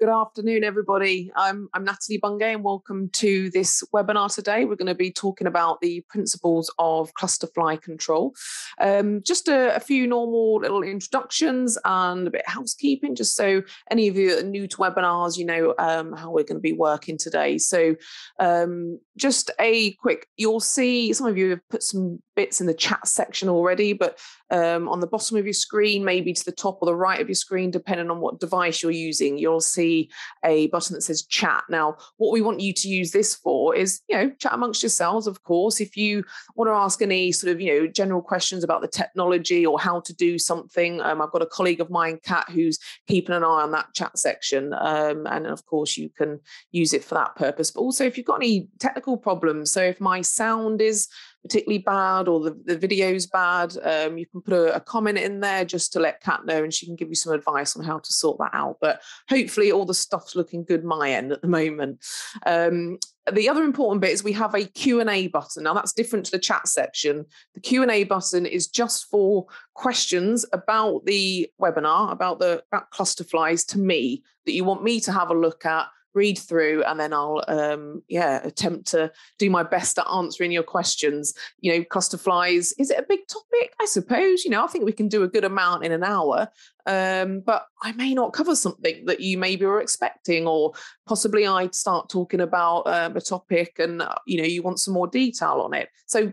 Good afternoon, everybody. I'm, I'm Natalie Bungay, and welcome to this webinar today. We're going to be talking about the principles of cluster fly control. Um, just a, a, few normal little introductions and a bit of housekeeping, just so any of you that are new to webinars, you know um, how we're going to be working today. So, um, just a quick, you'll see some of you have put some bits in the chat section already, but um, on the bottom of your screen, maybe to the top or the right of your screen, depending on what device you're using, you'll see a button that says chat. Now, what we want you to use this for is, you know, chat amongst yourselves, of course. If you want to ask any sort of, you know, general questions about the technology or how to do something, um, I've got a colleague of mine, Kat, who's keeping an eye on that chat section. Um, and of course, you can use it for that purpose. But also, if you've got any technical problems, so if my sound is particularly bad or the, the video's bad, um, you can put a, a, comment in there just to let Kat know and she can give you some advice on how to sort that out. But hopefully all the stuff's looking good my end at the moment. Um, the other important bit is we have a Q&A button. Now that's different to the chat section. The Q&A button is just for questions about the webinar, about the about cluster flies to me that you want me to have a look at read through and then I'll um yeah attempt to do my best at answering your questions. You know cluster flies is it a big topic? I suppose you know I think we can do a good amount in an hour um but I may not cover something that you maybe were expecting or possibly I'd start talking about um, a topic and uh, you know you want some more detail on it. So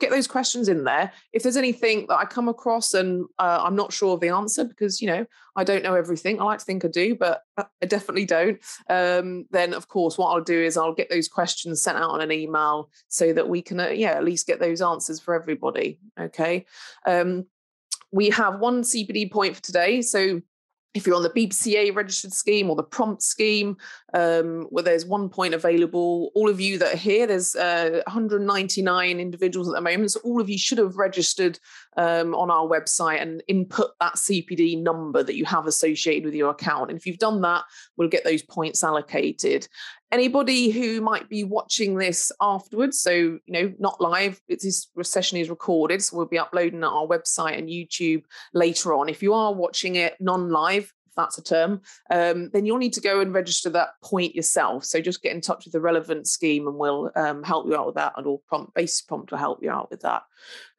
get those questions in there. If there's anything that I come across and uh, I'm not sure of the answer because, you know, I don't know everything. I like to think I do, but I definitely don't. Um, then, of course, what I'll do is I'll get those questions sent out on an email so that we can, uh, yeah, at least get those answers for everybody. Okay. Um, we have one CPD point for today. So if you're on the BPCA registered scheme or the prompt scheme, um, where there's one point available, all of you that are here, there's uh, 199 individuals at the moment. So all of you should have registered um, on our website and input that CPD number that you have associated with your account. And if you've done that, we'll get those points allocated anybody who might be watching this afterwards so you know not live this session is recorded so we'll be uploading it on our website and youtube later on. If you are watching it non-live that's a term, um, then you'll need to go and register that point yourself. So just get in touch with the relevant scheme and we'll um, help you out with that, and all prompt BASIS prompt will help you out with that.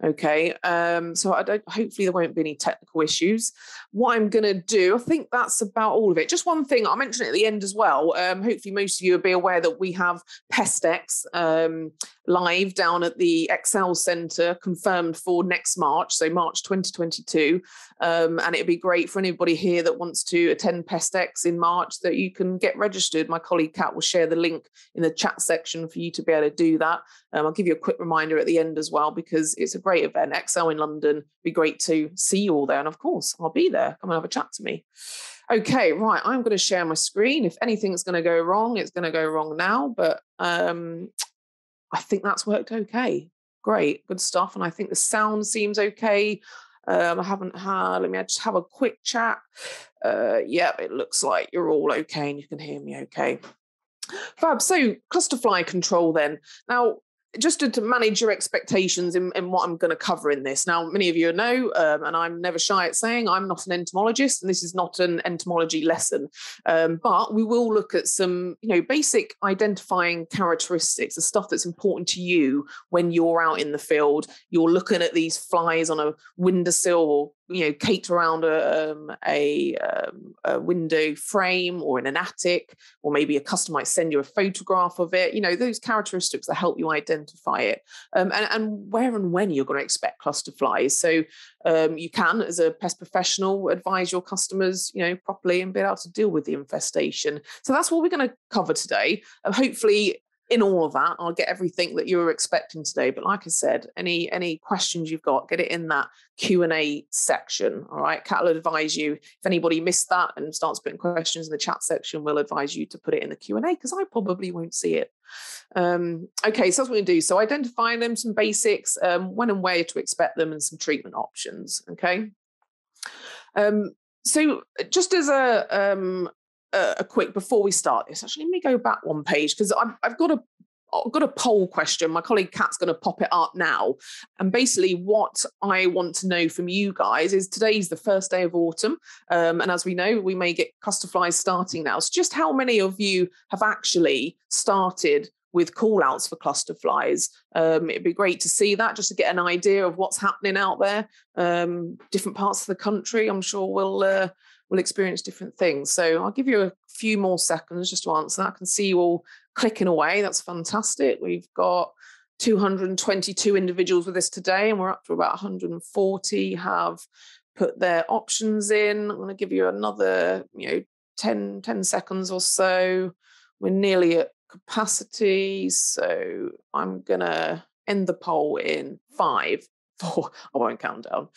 Okay, um, so I don't. Hopefully there won't be any technical issues. What I'm going to do, I think that's about all of it. Just one thing I'll mention at the end as well. Um, hopefully most of you will be aware that we have PestEx um, live down at the Excel Centre, confirmed for next March, so March 2022, um, and it'd be great for anybody here that wants to attend PestEx in March that you can get registered. My colleague Kat will share the link in the chat section for you to be able to do that. Um, I'll give you a quick reminder at the end as well because it's a great event. Excel in London. Be great to see you all there. And of course, I'll be there. Come and have a chat to me. Okay, right. I'm going to share my screen. If anything's going to go wrong, it's going to go wrong now. But um, I think that's worked okay. Great, good stuff. And I think the sound seems okay. Um, I haven't had, let me just have a quick chat. Uh, yeah, it looks like you're all okay and you can hear me okay. Fab. So, cluster fly control then. Now, just to, to, manage your expectations in, in what I'm going to cover in this. Now, many of you know, um, and I'm never shy at saying I'm not an entomologist, and this is not an entomology lesson. Um, but we will look at some, you know, basic identifying characteristics, the stuff that's important to you when you're out in the field. You're looking at these flies on a windowsill or you know caked around a, um, a, um, a, window frame or in an attic or maybe a customer might send you a photograph of it you know those characteristics that help you identify it. Um, and, and, where and when you're going to expect cluster flies. So um, you can as a pest professional advise your customers you know properly and be able to deal with the infestation. So that's what we're going to cover today. And hopefully in all of that i'll get everything that you were expecting today but like i said any any questions you've got get it in that q&a section all right? Kat will advise you. If anybody missed that and starts putting questions in the chat section we'll advise you to put it in the q&a because i probably won't see it. Um, okay so that's what we do. So identifying them some basics um, when and where to expect them and some treatment options okay? Um, so just as a um, a, quick before we start this. Actually, let me go back one page because I've, I've got a I've got a poll question. My colleague Kat's going to pop it up now. And basically, what I want to know from you guys is today's the first day of autumn. Um, and as we know, we may get cluster flies starting now. So, just how many of you have actually started with call outs for cluster flies. Um, it'd be great to see that just to get an idea of what's happening out there. Um, different parts of the country, I'm sure we'll uh, will experience different things. So I'll give you a few more seconds just to answer that. I can see you all clicking away. That's fantastic. We've got 222 individuals with us today, and we're up to about 140 have put their options in. I'm going to give you another, you know, 10, 10 seconds or so. We're nearly at capacity. So I'm going to end the poll in five, four, I won't count down.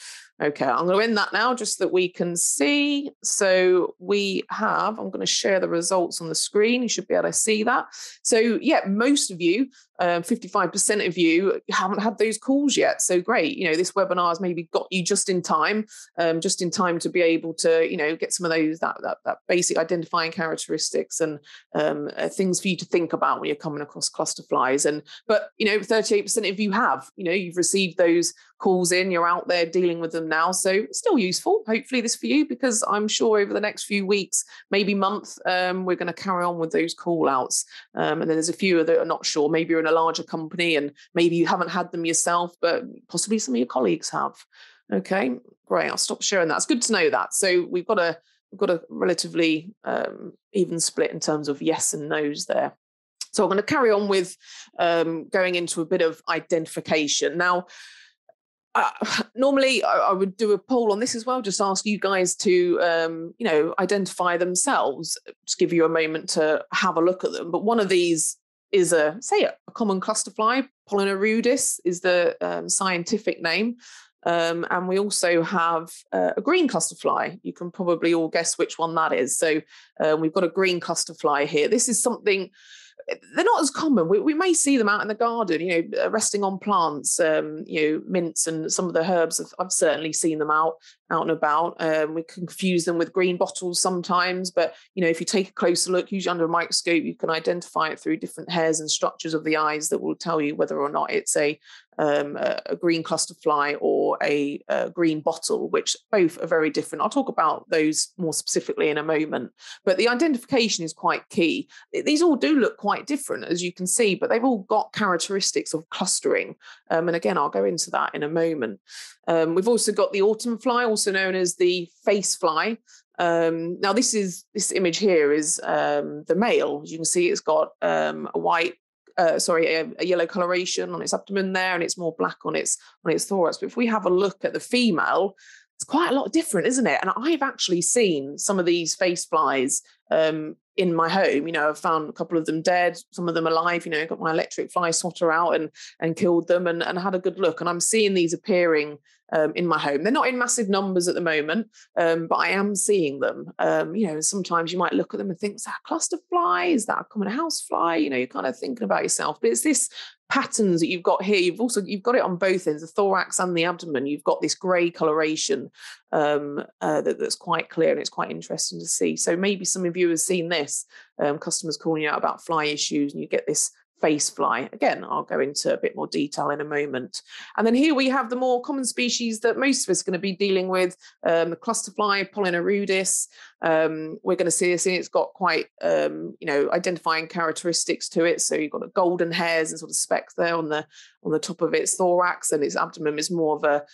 Okay, I'm going to end that now just that we can see. So we have, I'm going to share the results on the screen. You should be able to see that. So, yeah, most of you, um, 55% of you haven't had those calls yet. So great. You know, this webinar has maybe got you just in time, um, just in time to be able to, you know, get some of those, that, that, that basic identifying characteristics and um, uh, things for you to think about when you're coming across cluster flies. And, but, you know, 38% of you have, you know, you've received those calls in, you're out there dealing with them now. So still useful. Hopefully this for you because I'm sure over the next few weeks, maybe month, um, we're going to carry on with those call outs. Um, and then there's a few that are not sure. Maybe you're in a larger company and maybe you haven't had them yourself, but possibly some of your colleagues have. Okay, great. I'll stop sharing that. It's good to know that. So we've got a we've got a relatively um, even split in terms of yes and no's there. So I'm going to carry on with um, going into a bit of identification now uh, normally I, I, would do a poll on this as well just ask you guys to um, you know identify themselves just give you a moment to have a look at them but one of these is a say a, a common clusterfly Pollenia rudis is the um, scientific name um, and we also have uh, a green clusterfly. You can probably all guess which one that is. So uh, we've got a green clusterfly here. This is something they're not as common. We, we, may see them out in the garden, you know, uh, resting on plants, um, you know, mints and some of the herbs. I've, I've certainly seen them out out and about. Um, we confuse them with green bottles sometimes, but you know, if you take a closer look, usually under a microscope, you can identify it through different hairs and structures of the eyes that will tell you whether or not it's a um, a, green cluster fly or a, a, green bottle, which both are very different. I'll talk about those more specifically in a moment. But the identification is quite key. These all do look quite different, as you can see, but they've all got characteristics of clustering. Um, and again, I'll go into that in a moment. Um, we've also got the autumn fly, also known as the face fly. Um, now, this is this image here is um, the male. As you can see, it's got um, a white uh, sorry, a, a, yellow coloration on its abdomen there, and it's more black on its on its thorax. But if we have a look at the female, it's quite a lot different, isn't it? And I've actually seen some of these face flies um, in my home. You know, I've found a couple of them dead, some of them alive. You know, got my electric fly swatter out and and killed them, and and had a good look. And I'm seeing these appearing um, in my home. They're not in massive numbers at the moment, um, but I am seeing them. Um, you know, sometimes you might look at them and think, is that a cluster fly? Is that a common house fly? You know, you're kind of thinking about yourself. But it's this patterns that you've got here. You've also you've got it on both ends, the thorax and the abdomen. You've got this grey coloration um, uh, that, that's quite clear and it's quite interesting to see. So maybe some of you have seen this. Um, customers calling you out about fly issues, and you get this face fly. Again, I'll go into a bit more detail in a moment. And then here we have the more common species that most of us are going to be dealing with, um, the cluster fly, Pollenia rudis. Um, we're going to see this, and it's got quite, um, you know, identifying characteristics to it. So you've got the golden hairs and sort of specks there on the on the top of its thorax, and its abdomen is more of a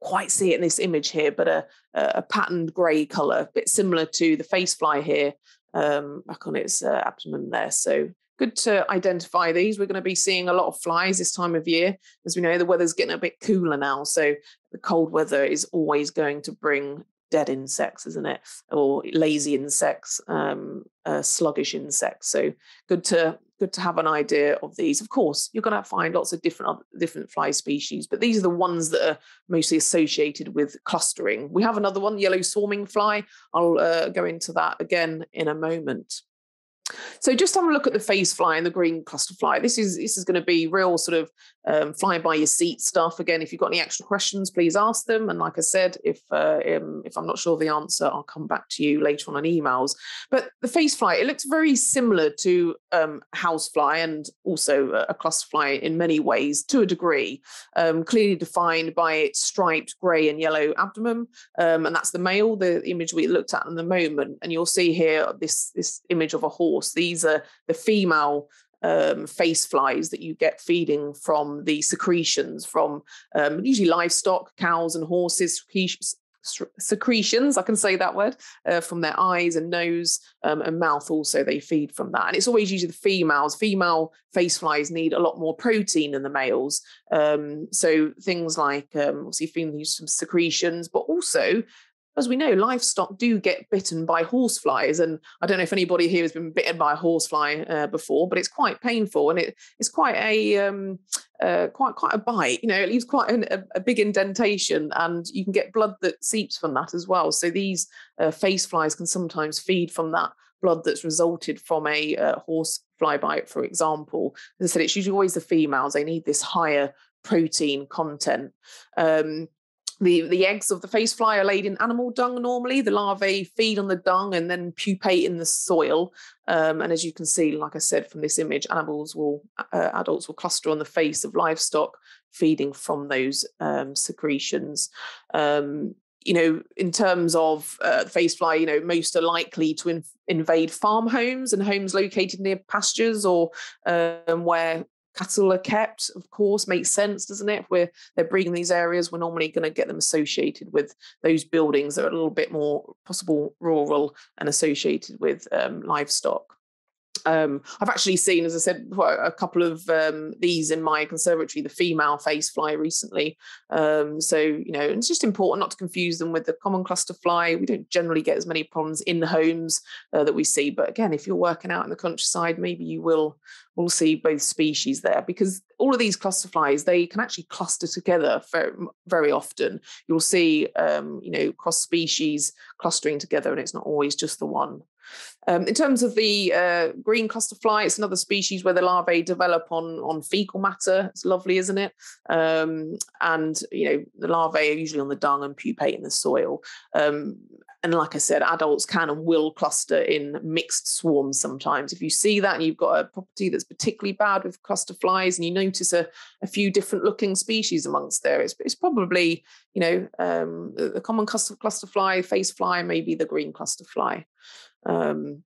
quite see it in this image here, but a, a patterned grey colour, a bit similar to the face fly here um, back on its uh, abdomen there. So good to identify these. We're going to be seeing a lot of flies this time of year. As we know, the weather's getting a bit cooler now. So the cold weather is always going to bring dead insects, isn't it? Or lazy insects, um, uh, sluggish insects. So good to good to have an idea of these. Of course, you're going to find lots of different different fly species, but these are the ones that are mostly associated with clustering. We have another one, yellow swarming fly. I'll uh, go into that again in a moment. So just have a look at the face fly and the green cluster fly. This is this is going to be real sort of um, fly by your seat stuff. Again, if you've got any extra questions, please ask them. And like I said, if uh, um, if I'm not sure the answer, I'll come back to you later on in emails. But the face fly, it looks very similar to um, house fly and also a cluster fly in many ways to a degree. Um, clearly defined by its striped grey and yellow abdomen, um, and that's the male. The image we looked at in the moment, and you'll see here this this image of a horse these are the female um, face flies that you get feeding from the secretions from um, usually livestock, cows and horses, secretions, I can say that word, uh, from their eyes and nose um, and mouth also they feed from that. And it's always usually the females. Female face flies need a lot more protein than the males. Um, so things like um, obviously females use some secretions, but also as we know, livestock do get bitten by horseflies, and I don't know if anybody here has been bitten by a horsefly uh, before, but it's quite painful, and it, it's quite a um, uh, quite quite a bite. You know, it leaves quite an, a, a, big indentation, and you can get blood that seeps from that as well. So these uh, face flies can sometimes feed from that blood that's resulted from a uh, horse fly bite, for example. As I said, it's usually always the females. They need this higher protein content. Um, the, the eggs of the face fly are laid in animal dung normally. The larvae feed on the dung and then pupate in the soil. Um, and as you can see, like I said from this image, animals will, uh, adults will cluster on the face of livestock, feeding from those um, secretions. Um, you know, in terms of uh, face fly, you know, most are likely to in- invade farm homes and homes located near pastures or um, where cattle are kept, of course, makes sense, doesn't it? If we're they're breeding these areas, we're normally going to get them associated with those buildings that are a little bit more possible rural and associated with um, livestock. Um, I've actually seen, as I said, a couple of um, these in my conservatory, the female face fly recently. Um, so, you know, it's just important not to confuse them with the common cluster fly. We don't generally get as many problems in the homes uh, that we see. But again, if you're working out in the countryside, maybe you will will see both species there because all of these cluster flies, they can actually cluster together very, very often. You'll see, um, you know, cross species clustering together and it's not always just the one. Um, in terms of the uh, green cluster fly, it's another species where the larvae develop on, on fecal matter. It's lovely, isn't it? Um, and you know the larvae are usually on the dung and pupate in the soil. Um, and like I said, adults can and will cluster in mixed swarms sometimes. If you see that and you've got a property that's particularly bad with cluster flies and you notice a, a few different looking species amongst there, it's, it's probably, you know, um, the, the, common cluster, cluster fly, face fly, maybe the green cluster fly. Um,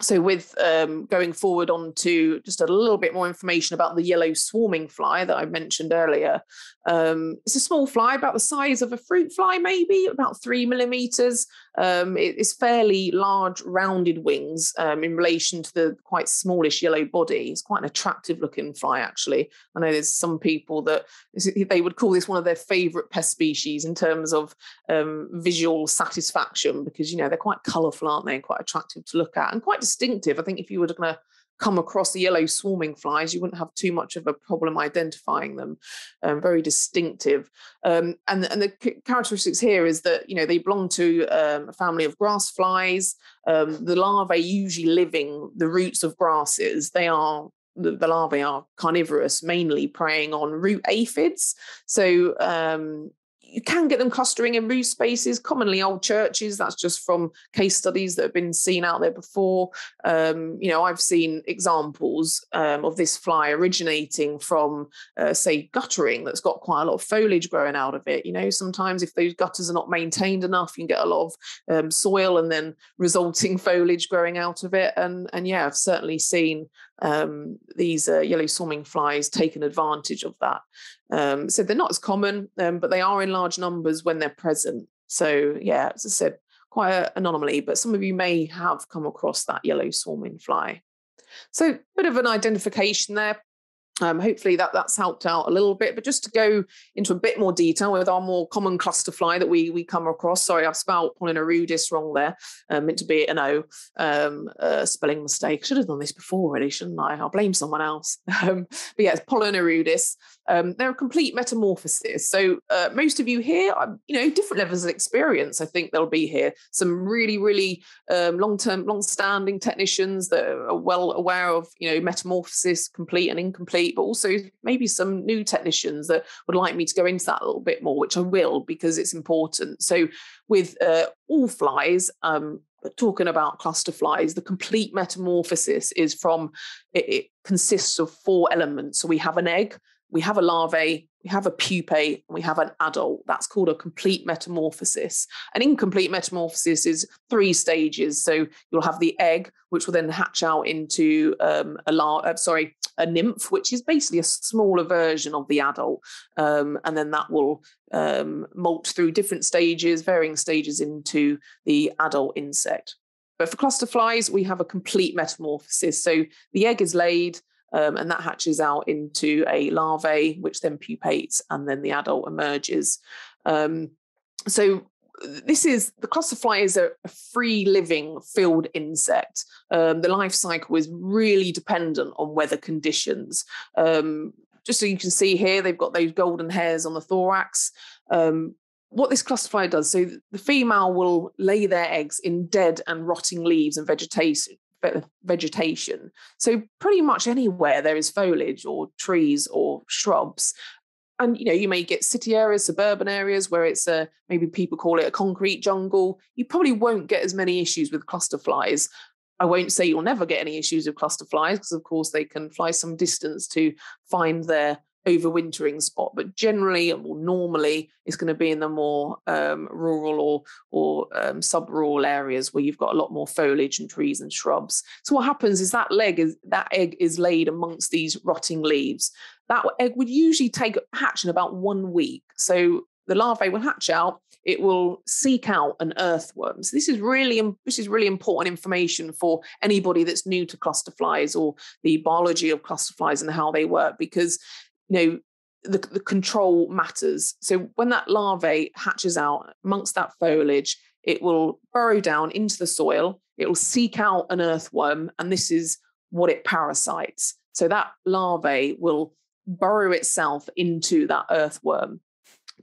so with um, going forward on to just a little bit more information about the yellow swarming fly that I mentioned earlier. Um, it's a small fly, about the size of a fruit fly, maybe about three millimeters. Um, it, it's fairly large, rounded wings um, in relation to the quite smallish yellow body. It's quite an attractive looking fly, actually. I know there's some people that they would call this one of their favorite pest species in terms of um, visual satisfaction because you know they're quite colourful, aren't they? And quite attractive to look at and quite distinctive. I think if you were going to come across the yellow swarming flies, you wouldn't have too much of a problem identifying them. Um, very distinctive. Um, and, and the characteristics here is that, you know, they belong to um, a family of grass flies. Um, the larvae usually living the roots of grasses. They are the, the, larvae are carnivorous, mainly preying on root aphids. So um, you can get them clustering in roof spaces, commonly old churches. That's just from case studies that have been seen out there before. Um, you know, I've seen examples um, of this fly originating from, uh, say, guttering that's got quite a lot of foliage growing out of it. You know, sometimes if those gutters are not maintained enough, you can get a lot of um, soil and then resulting foliage growing out of it. And and yeah, I've certainly seen um, these uh, yellow swarming flies taken advantage of that. Um, so they're not as common, um, but they are in large numbers when they're present. So yeah, as I said, quite an anomaly, but some of you may have come across that yellow swarming fly. So a bit of an identification there. Um, hopefully that that's helped out a little bit. But just to go into a bit more detail with our more common cluster fly that we we come across. Sorry, I've spelled Pollenia rudis wrong there. Um, meant to be an O. Um, uh, spelling mistake. Should have done this before, really, shouldn't I? I'll blame someone else. Um, but yeah, it's Pollenia rudis. Um, they're a complete metamorphosis. So uh, most of you here, are, you know, different levels of experience. I think there'll be here some really, really um, long-term, long-standing technicians that are well aware of, you know, metamorphosis, complete and incomplete, but also maybe some new technicians that would like me to go into that a little bit more, which I will because it's important. So with uh, all flies, um, but talking about cluster flies, the complete metamorphosis is from it, it, consists of four elements. So we have an egg, we have a larvae, we have a pupae, and we have an adult. That's called a complete metamorphosis. An incomplete metamorphosis is three stages. So you'll have the egg, which will then hatch out into um, a lar- uh, sorry, a nymph, which is basically a smaller version of the adult, um, and then that will um, molt through different stages, varying stages into the adult insect. But for cluster flies, we have a complete metamorphosis. So the egg is laid, um, and that hatches out into a larvae, which then pupates, and then the adult emerges. Um, so this is the cluster fly is a, free living field insect. Um, the life cycle is really dependent on weather conditions. Um, just so you can see here, they've got those golden hairs on the thorax. Um, what this cluster fly does, so the female will lay their eggs in dead and rotting leaves and vegetation, vegetation. So pretty much anywhere there is foliage or trees or shrubs. And you know, you may get city areas, suburban areas where it's a maybe people call it a concrete jungle. You probably won't get as many issues with cluster flies. I won't say you'll never get any issues with cluster flies because, of course, they can fly some distance to find their overwintering spot, but generally or normally it's going to be in the more um, rural or or um, sub-rural areas where you've got a lot more foliage and trees and shrubs. So what happens is that leg is that egg is laid amongst these rotting leaves. That egg would usually take hatch in about one week. So the larvae will hatch out. It will seek out an earthworm. So this is really this is really important information for anybody that's new to cluster flies or the biology of cluster flies and how they work because you know the, the control matters. So when that larvae hatches out amongst that foliage, it will burrow down into the soil. It will seek out an earthworm, and this is what it parasites. So that larvae will burrow itself into that earthworm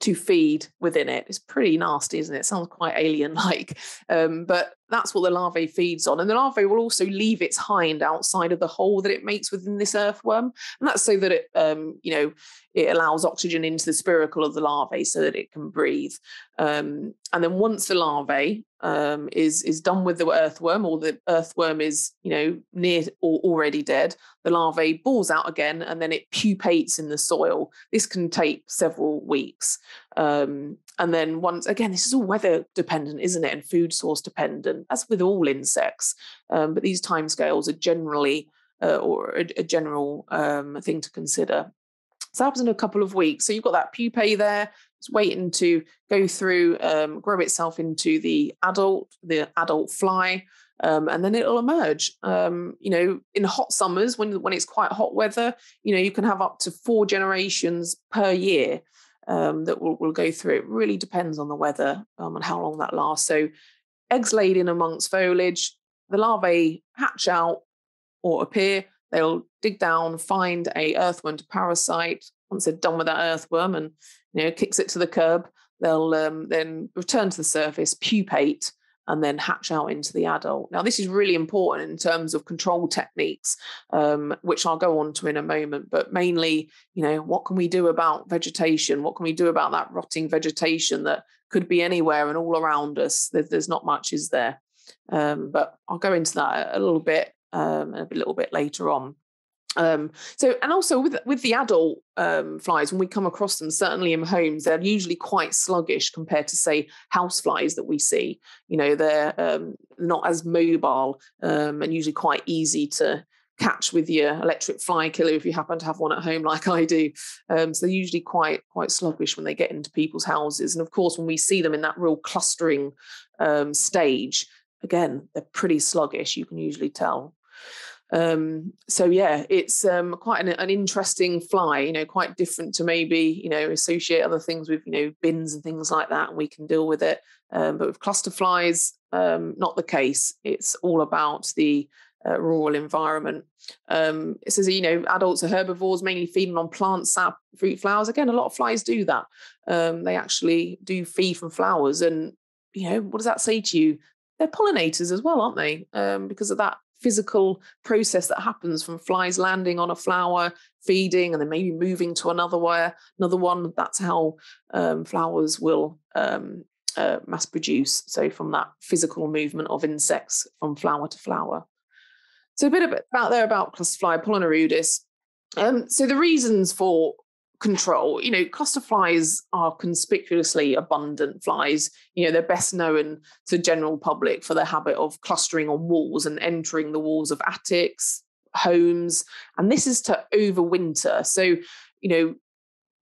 to feed within it. It's pretty nasty, isn't it? it sounds quite alien like. Um, but that's what the larvae feeds on. And the larvae will also leave its hind outside of the hole that it makes within this earthworm. And that's so that it, um, you know, it allows oxygen into the spiracle of the larvae so that it can breathe. Um, and then once the larvae um, is is done with the earthworm, or the earthworm is you know near or already dead, the larvae balls out again, and then it pupates in the soil. This can take several weeks. Um, and then once again, this is all weather dependent, isn't it, and food source dependent, as with all insects. Um, but these timescales are generally uh, or a, a general um, thing to consider. So that happens in a couple of weeks. So you've got that pupae there. It's waiting to go through, um, grow itself into the adult, the adult fly, um, and then it'll emerge. Um, you know, in hot summers when when it's quite hot weather, you know, you can have up to four generations per year um, that will will go through. It really depends on the weather um, and how long that lasts. So, eggs laid in amongst foliage, the larvae hatch out or appear. They'll dig down, find a earthworm to parasite. Once they're done with that earthworm and you know kicks it to the curb, they'll um, then return to the surface, pupate, and then hatch out into the adult. Now, this is really important in terms of control techniques, um, which I'll go on to in a moment. But mainly, you know, what can we do about vegetation? What can we do about that rotting vegetation that could be anywhere and all around us? There's, not much, is there? Um, but I'll go into that a little bit, um, a little bit later on. Um, so, and also with with the adult um, flies, when we come across them, certainly in homes, they're usually quite sluggish compared to, say, house flies that we see. You know, they're um, not as mobile um, and usually quite easy to catch with your electric fly killer if you happen to have one at home, like I do. Um, so they're usually quite quite sluggish when they get into people's houses. And of course, when we see them in that real clustering um, stage, again, they're pretty sluggish. You can usually tell. Um, so yeah, it's um, quite an, an, interesting fly. You know, quite different to maybe you know associate other things with you know bins and things like that, and we can deal with it. Um, but with cluster flies, um, not the case. It's all about the uh, rural environment. Um, it says, you know, adults are herbivores, mainly feeding on plant sap, fruit, flowers. Again, a lot of flies do that. Um, they actually do feed from flowers. And, you know, what does that say to you? They're pollinators as well, aren't they? Um, because of that physical process that happens from flies landing on a flower, feeding, and then maybe moving to another where another one. That's how um, flowers will um, uh, mass produce. So from that physical movement of insects from flower to flower. So a bit about there about clusterfly Pollenia rudis. Um, so the reasons for control, you know, cluster flies are conspicuously abundant flies. You know, they're best known to the general public for their habit of clustering on walls and entering the walls of attics, homes, and this is to overwinter. So, you know,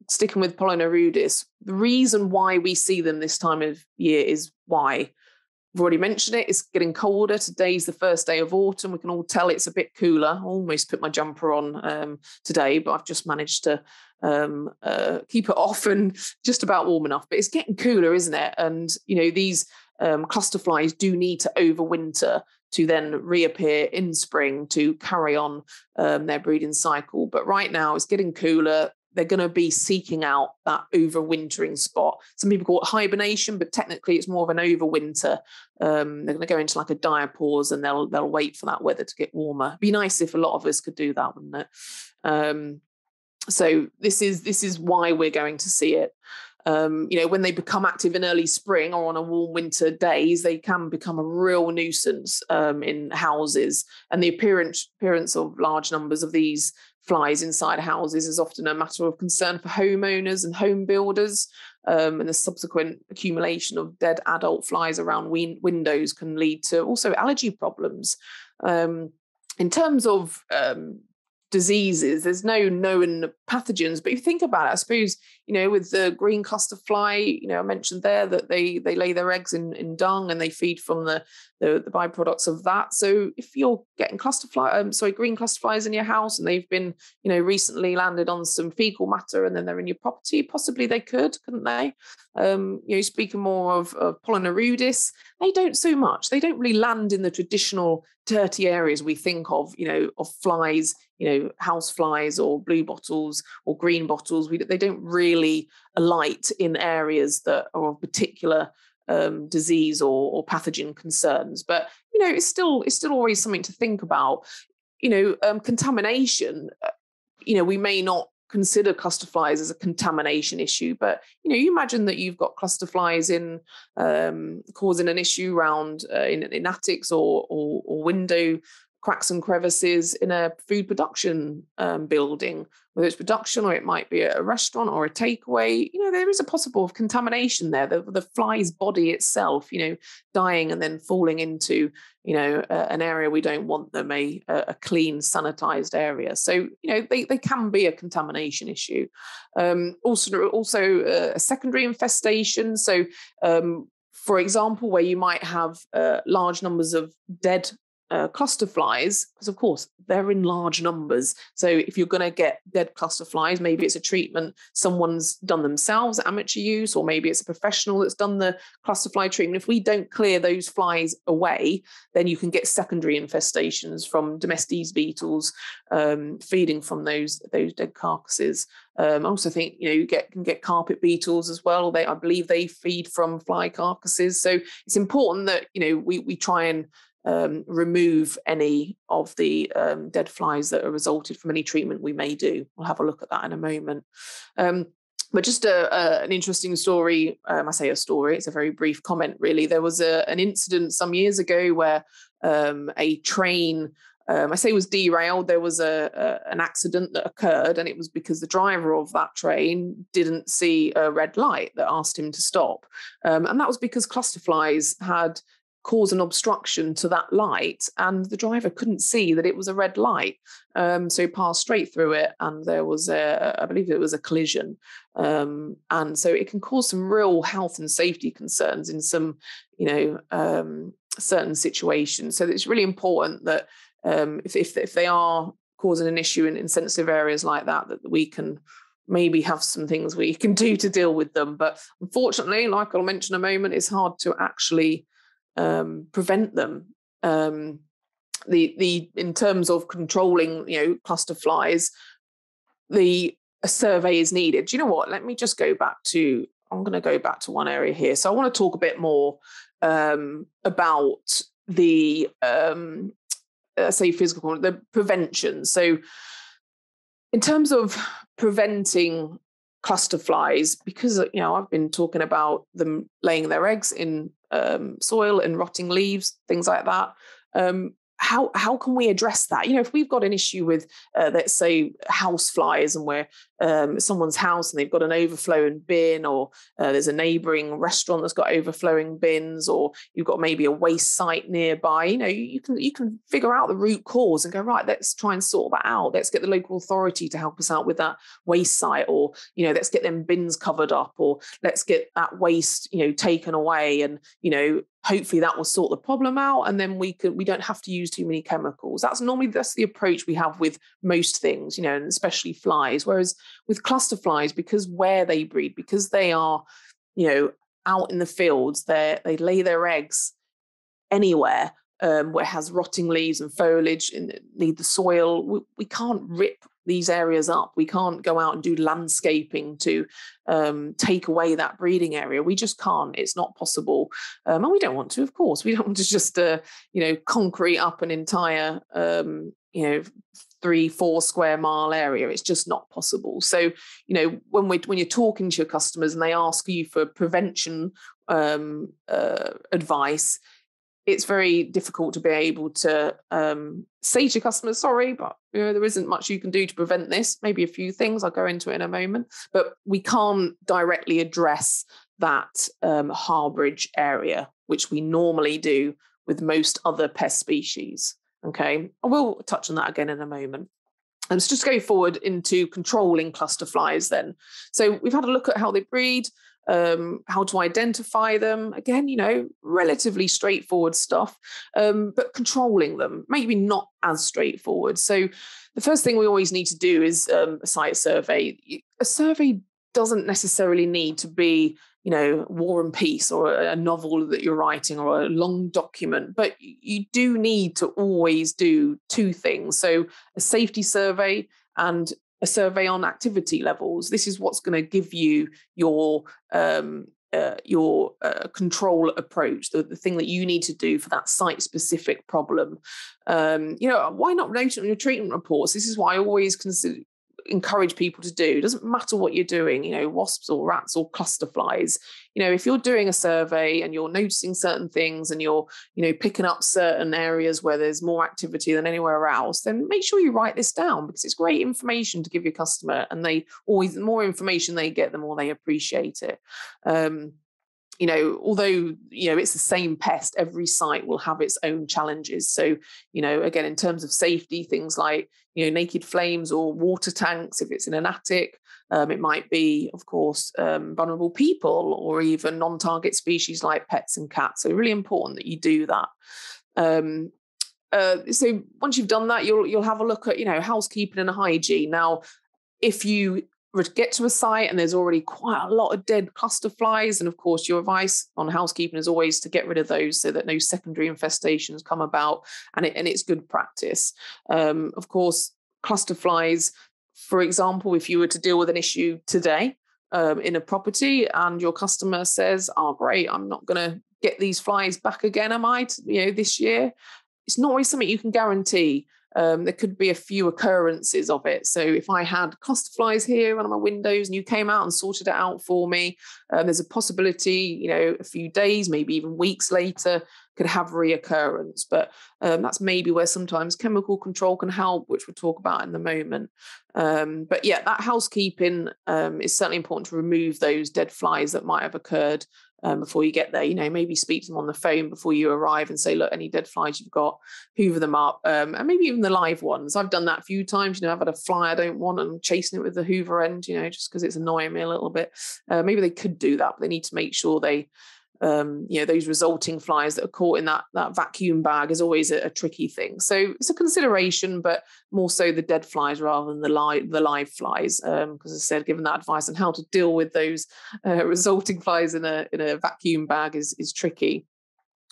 sticking with Pollenia rudis, the reason why we see them this time of year is why I've already mentioned it. It's getting colder. Today's the first day of autumn. We can all tell it's a bit cooler. I almost put my jumper on um, today, but I've just managed to um, uh, keep it off and just about warm enough. But it's getting cooler, isn't it? And you know these um, cluster flies do need to overwinter to then reappear in spring to carry on um, their breeding cycle. But right now it's getting cooler they're going to be seeking out that overwintering spot. Some people call it hibernation, but technically it's more of an overwinter. Um, they're going to go into like a diapause and they'll they'll wait for that weather to get warmer. It'd be nice if a lot of us could do that, wouldn't it? Um, so this is this is why we're going to see it. Um, you know, when they become active in early spring or on a warm winter days, they can become a real nuisance um, in houses. And the appearance appearance of large numbers of these flies inside houses is often a matter of concern for homeowners and home builders. Um, and the subsequent accumulation of dead adult flies around win- windows can lead to also allergy problems. Um, in terms of um, diseases. There's no known pathogens, but if you think about it, I suppose you know with the green cluster fly, you know I mentioned there that they they lay their eggs in, in dung and they feed from the, the the byproducts of that. So if you're getting cluster fly, um, sorry, green cluster flies in your house and they've been you know recently landed on some fecal matter and then they're in your property, possibly they could, couldn't they? Um, you know, speaking more of, of Pollenia rudis, they don't so much. They don't really land in the traditional dirty areas we think of, you know, of flies, you know, house flies or blue bottles or green bottles. We, they don't really alight in areas that are of particular um, disease or, or pathogen concerns. But you know, it's still it's still always something to think about. You know, um, contamination. Uh, you know, we may not consider cluster flies as a contamination issue. But you know, you imagine that you've got cluster flies in um, causing an issue around uh, in, in, attics or, or, or window cracks and crevices in a food production um, building, whether it's production or it might be a restaurant or a takeaway. You know, there is a possible of contamination there. The, the fly's body itself, you know, dying and then falling into, you know, uh, an area we don't want them a, a clean, sanitized area. So, you know, they, they can be a contamination issue. Um, also, also uh, a secondary infestation. So, um, for example, where you might have uh, large numbers of dead uh, cluster flies, because of course they're in large numbers. So if you're going to get dead cluster flies, maybe it's a treatment someone's done themselves, amateur use, or maybe it's a professional that's done the cluster fly treatment. If we don't clear those flies away, then you can get secondary infestations from Dermestes beetles um, feeding from those those dead carcasses. Um, I also think you know you get can get carpet beetles as well. They I believe they feed from fly carcasses. So it's important that you know we we try and um, remove any of the um, dead flies that are resulted from any treatment we may do. We'll have a look at that in a moment. Um, but just a, a, an interesting story. Um, I say a story; it's a very brief comment, really. There was a, an incident some years ago where um, a train. Um, I say was derailed. There was a, a, an accident that occurred, and it was because the driver of that train didn't see a red light that asked him to stop, um, and that was because cluster flies had cause an obstruction to that light and the driver couldn't see that it was a red light um, so passed straight through it and there was a i believe it was a collision um, and so it can cause some real health and safety concerns in some you know um, certain situations so it's really important that um, if, if, if they are causing an issue in, in sensitive areas like that, that we can maybe have some things we can do to deal with them. But unfortunately, like I'll mention a moment, it's hard to actually um, prevent them. Um, the the in terms of controlling, you know, cluster flies, the a survey is needed. Do you know what? Let me just go back to. I'm going to go back to one area here. So I want to talk a bit more um, about the um, uh, say physical the prevention. So in terms of preventing cluster flies, because you know I've been talking about them laying their eggs in um, soil and rotting leaves, things like that. Um, how how can we address that? You know, if we've got an issue with, uh, let's say, house flies, and we're um, someone's house and they've got an overflowing bin, or uh, there's a neighbouring restaurant that's got overflowing bins, or you've got maybe a waste site nearby. You know, you, you can you can figure out the root cause and go right. Let's try and sort that out. Let's get the local authority to help us out with that waste site, or you know, let's get them bins covered up, or let's get that waste you know taken away, and you know hopefully that will sort the problem out and then we can we don't have to use too many chemicals that's normally that's the approach we have with most things you know and especially flies whereas with cluster flies because where they breed because they are you know out in the fields they they lay their eggs anywhere um, where it has rotting leaves and foliage and need the soil we, we can't rip these areas up. We can't go out and do landscaping to um, take away that breeding area. We just can't. It's not possible, um, and we don't want to. Of course, we don't want to just uh, you know concrete up an entire um, you know three four square mile area it's just not possible so you know when we when you're talking to your customers and they ask you for prevention um, uh, advice it's very difficult to be able to um, say to customers, sorry, but you know, there isn't much you can do to prevent this. Maybe a few things, I'll go into it in a moment, but we can't directly address that um, harbourage area, which we normally do with most other pest species. Okay, I will touch on that again in a moment. And let's just go forward into controlling cluster flies then. So we've had a look at how they breed, um, how to identify them. Again, you know, relatively straightforward stuff, um, but controlling them, maybe not as straightforward. So, the first thing we always need to do is um, a site survey. A survey doesn't necessarily need to be you know war and peace or a novel that you're writing or a long document but you do need to always do two things so a safety survey and a survey on activity levels. This is what's going to give you your um, uh, your uh, control approach, the, the thing that you need to do for that site specific problem. Um, you know, why not note it on your treatment reports? This is why I always consider, encourage people to do. It doesn't matter what you're doing, you know, wasps or rats or cluster flies. You know, if you're doing a survey and you're noticing certain things and you're, you know, picking up certain areas where there's more activity than anywhere else, then make sure you write this down because it's great information to give your customer. And they always, the more information they get, the more they appreciate it. Um, you know, although you know it's the same pest, every site will have its own challenges. So, you know, again, in terms of safety, things like you know naked flames or water tanks, if it's in an attic, um, it might be, of course, um, vulnerable people or even non-target species like pets and cats. So, really important that you do that. Um, uh, so once you've done that, you'll you'll have a look at you know housekeeping and hygiene. Now, if you get to a site and there's already quite a lot of dead cluster flies. And of course, your advice on housekeeping is always to get rid of those so that no secondary infestations come about. And, it, and it's good practice. Um, of course, cluster flies, for example, if you were to deal with an issue today um, in a property and your customer says, oh, great, I'm not going to get these flies back again, am I, you know, this year? It's not always something you can guarantee um, there could be a few occurrences of it. So if I had cluster flies here on my windows and you came out and sorted it out for me, um, there's a possibility, you know, a few days, maybe even weeks later, could have reoccurrence. But um, that's maybe where sometimes chemical control can help, which we'll talk about in the moment. Um, but yeah, that housekeeping um, is certainly important to remove those dead flies that might have occurred um, before you get there. You know, maybe speak to them on the phone before you arrive and say, look, any dead flies you've got, hoover them up. Um, and maybe even the live ones. I've done that a few times. You know, I've had a fly I don't want and I'm chasing it with the hoover end, you know, just because it's annoying me a little bit. Uh, maybe they could do that, but they need to make sure they um, you know those resulting flies that are caught in that that vacuum bag is always a, a, tricky thing. So it's a consideration, but more so the dead flies rather than the live the live flies. Because um, I said, given that advice on how to deal with those uh, resulting flies in a in a vacuum bag is is tricky.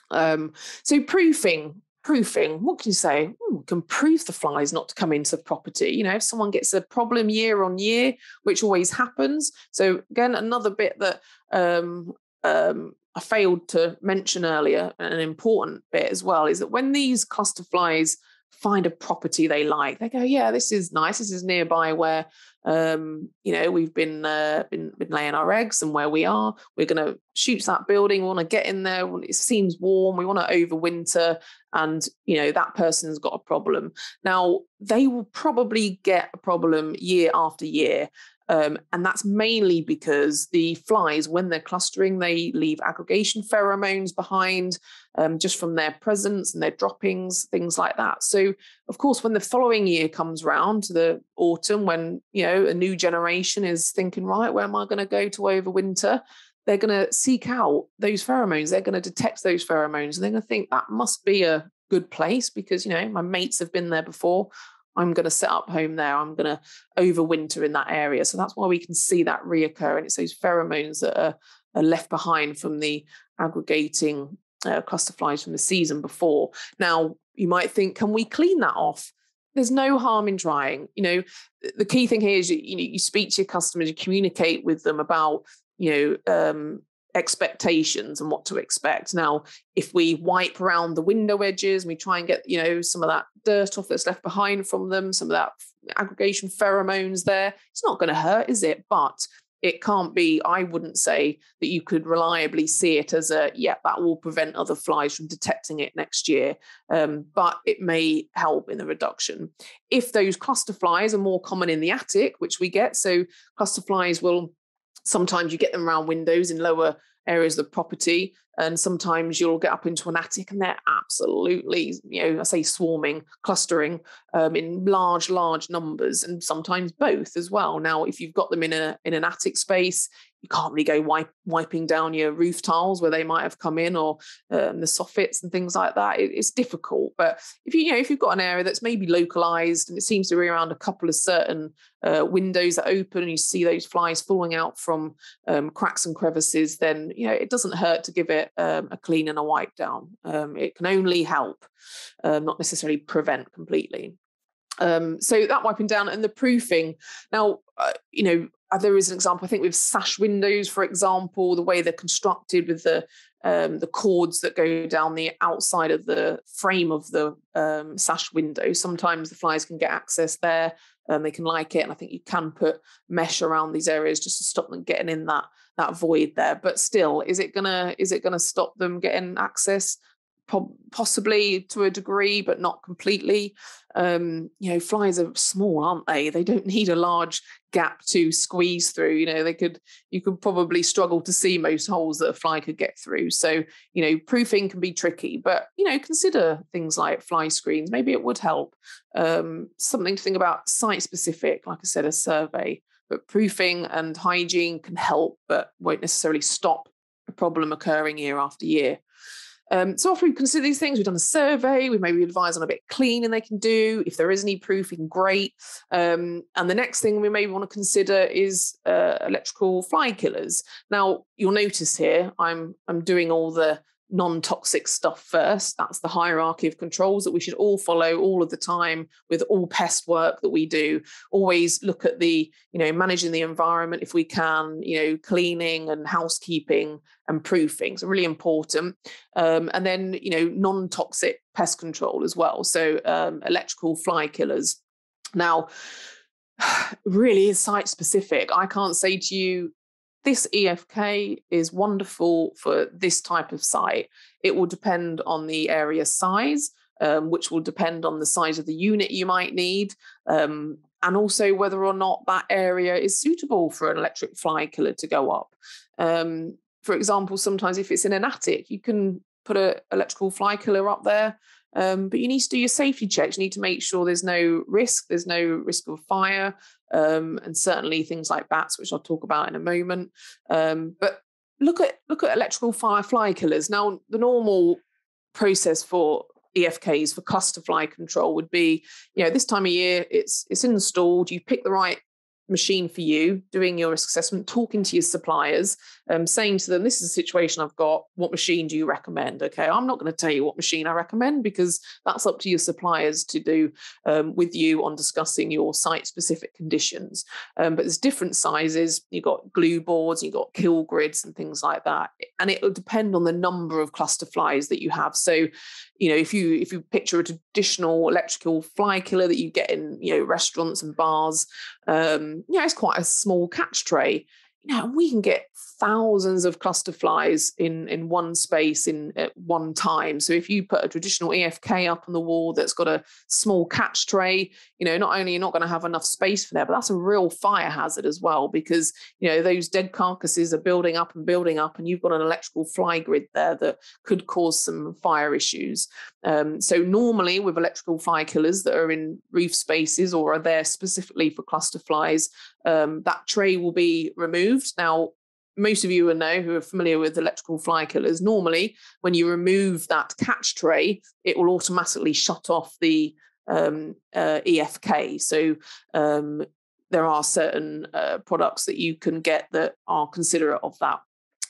Um, so proofing proofing what can you say Ooh, can proof the flies not to come into the property you know if someone gets a problem year on year which always happens so again another bit that um, um, I failed to mention earlier, an important bit as well, is that when these cluster flies find a property they like, they go, "Yeah, this is nice. This is nearby where um, you know we've been, uh, been been laying our eggs and where we are. We're going to shoot that building. We want to get in there. It seems warm. We want to overwinter, and you know that person's got a problem. Now they will probably get a problem year after year, um, and that's mainly because the flies, when they're clustering, they leave aggregation pheromones behind um, just from their presence and their droppings, things like that. So, of course, when the following year comes round to the autumn, when you know a new generation is thinking, right, where am I going to go to overwinter? They're going to seek out those pheromones. They're going to detect those pheromones, and they're going to think that must be a good place because you know my mates have been there before. I'm going to set up home there. I'm going to overwinter in that area. So that's why we can see that reoccur. And it's those pheromones that are, are left behind from the aggregating uh, cluster flies from the season before. Now, you might think, can we clean that off? There's no harm in trying. You know, the key thing here is you, you know you speak to your customers, you communicate with them about you know um, expectations and what to expect. Now, if we wipe around the window edges and we try and get, you know, some of that dirt off that's left behind from them, some of that aggregation pheromones there, it's not going to hurt, is it? But it can't be, I wouldn't say that you could reliably see it as a, yeah, that will prevent other flies from detecting it next year. Um, but it may help in the reduction. If those cluster flies are more common in the attic, which we get, so cluster flies will sometimes you get them around windows in lower areas of the property and sometimes you'll get up into an attic and they're absolutely you know i say swarming clustering um, in large large numbers and sometimes both as well. Now if you've got them in a in an attic space you can't really go wipe, wiping down your roof tiles where they might have come in or um, the soffits and things like that. It, it's difficult, but if you, you know if you've got an area that's maybe localized and it seems to be around a couple of certain uh, windows that open and you see those flies falling out from um, cracks and crevices, then you know it doesn't hurt to give it um, a clean and a wipe down. Um, it can only help, uh, not necessarily prevent completely. Um, so that wiping down and the proofing. Now, uh, you know, uh, there is an example. I think with sash windows, for example, the way they're constructed with the um, the cords that go down the outside of the frame of the um, sash window. Sometimes the flies can get access there, and they can like it. And I think you can put mesh around these areas just to stop them getting in that that void there. But still, is it gonna is it gonna stop them getting access? Possibly to a degree, but not completely. Um, you know, flies are small, aren't they? They don't need a large gap to squeeze through. You know, they could you could probably struggle to see most holes that a fly could get through. So, you know, proofing can be tricky, but you know, consider things like fly screens. Maybe it would help. Um, something to think about site specific, like I said, a survey. But proofing and hygiene can help, but won't necessarily stop a problem occurring year after year. Um, so after we consider these things, we've done a survey, we maybe advise on a bit cleaning they can do. If there is any proofing, great. Um, and the next thing we may want to consider is uh, electrical fly killers. Now you'll notice here, I'm I'm doing all the non toxic stuff first. That's the hierarchy of controls that we should all follow all of the time with all pest work that we do. Always look at the, you know, managing the environment if we can, you know, cleaning and housekeeping and proofing. So, really important. Um, and then, you know, non toxic pest control as well. So, um, electrical fly killers. Now, really is site specific. I can't say to you, this EFK is wonderful for this type of site. It will depend on the area size, um, which will depend on the size of the unit you might need, um, and also whether or not that area is suitable for an electric fly killer to go up. Um, for example, sometimes if it's in an attic, you can put an electrical fly killer up there um, but you need to do your safety checks. You need to make sure there's no risk, there's no risk of fire, um, and certainly things like bats, which I'll talk about in a moment. Um, but look at look at electrical fire fly killers. Now, the normal process for EFKs for cluster fly control would be, you know, this time of year it's it's installed. You pick the right machine for you, doing your risk assessment, talking to your suppliers, um, saying to them, This is a situation I've got. What machine do you recommend? Okay, I'm not going to tell you what machine I recommend because that's up to your suppliers to do um, with you on discussing your site specific conditions. Um, but there's different sizes. You've got glue boards, you've got kill grids, and things like that. And it will depend on the number of cluster flies that you have. So, you know, if you if you picture a traditional electrical fly killer that you get in, you know, restaurants and bars, um, you know, it's quite a small catch tray you know, we can get thousands of cluster flies in in one space in at one time. So if you put a traditional EFK up on the wall that's got a small catch tray, you know, not only you're not going to have enough space for there, but that's a real fire hazard as well because you know those dead carcasses are building up and building up, and you've got an electrical fly grid there that could cause some fire issues. Um, so normally with electrical fly killers that are in roof spaces or are there specifically for cluster flies, um, that tray will be removed. Now, most of you will know who are familiar with electrical fly killers. Normally, when you remove that catch tray, it will automatically shut off the um, uh, EFK. So um, there are certain uh, products that you can get that are considerate of that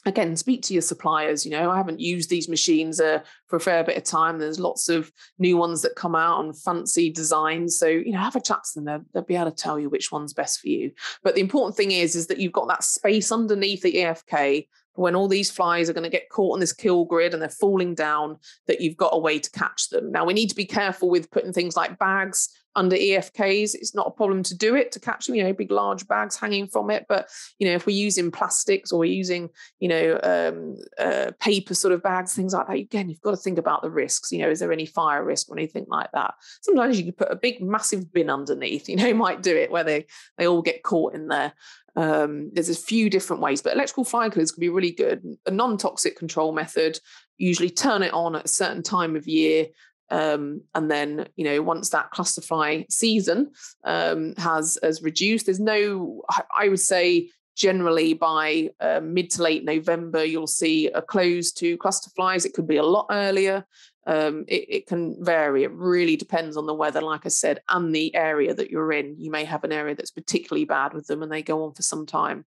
again speak to your suppliers you know i haven't used these machines uh, for a fair bit of time. There's lots of new ones that come out on fancy designs. So you know have a chat to them. They'll, they'll, be able to tell you which one's best for you. But the important thing is is that you've got that space underneath the efk when all these flies are going to get caught on this kill grid and they're falling down that you've got a way to catch them. Now we need to be careful with putting things like bags under EFKs, it's not a problem to do it to catch them, you know, big large bags hanging from it. But, you know, if we're using plastics or we're using, you know, um, uh, paper sort of bags, things like that, again, you've got to think about the risks. You know, is there any fire risk or anything like that? Sometimes you could put a big, massive bin underneath, you know, might do it where they, they all get caught in there. Um, there's a few different ways, but electrical fire killers can be really good. A non toxic control method, usually turn it on at a certain time of year um, and then, you know, once that cluster fly season um, has has reduced, there's no, I would say, generally by uh, mid to late November, you'll see a close to cluster flies. It could be a lot earlier. Um, it, it, can vary. It really depends on the weather, like I said, and the area that you're in. You may have an area that's particularly bad with them and they go on for some time.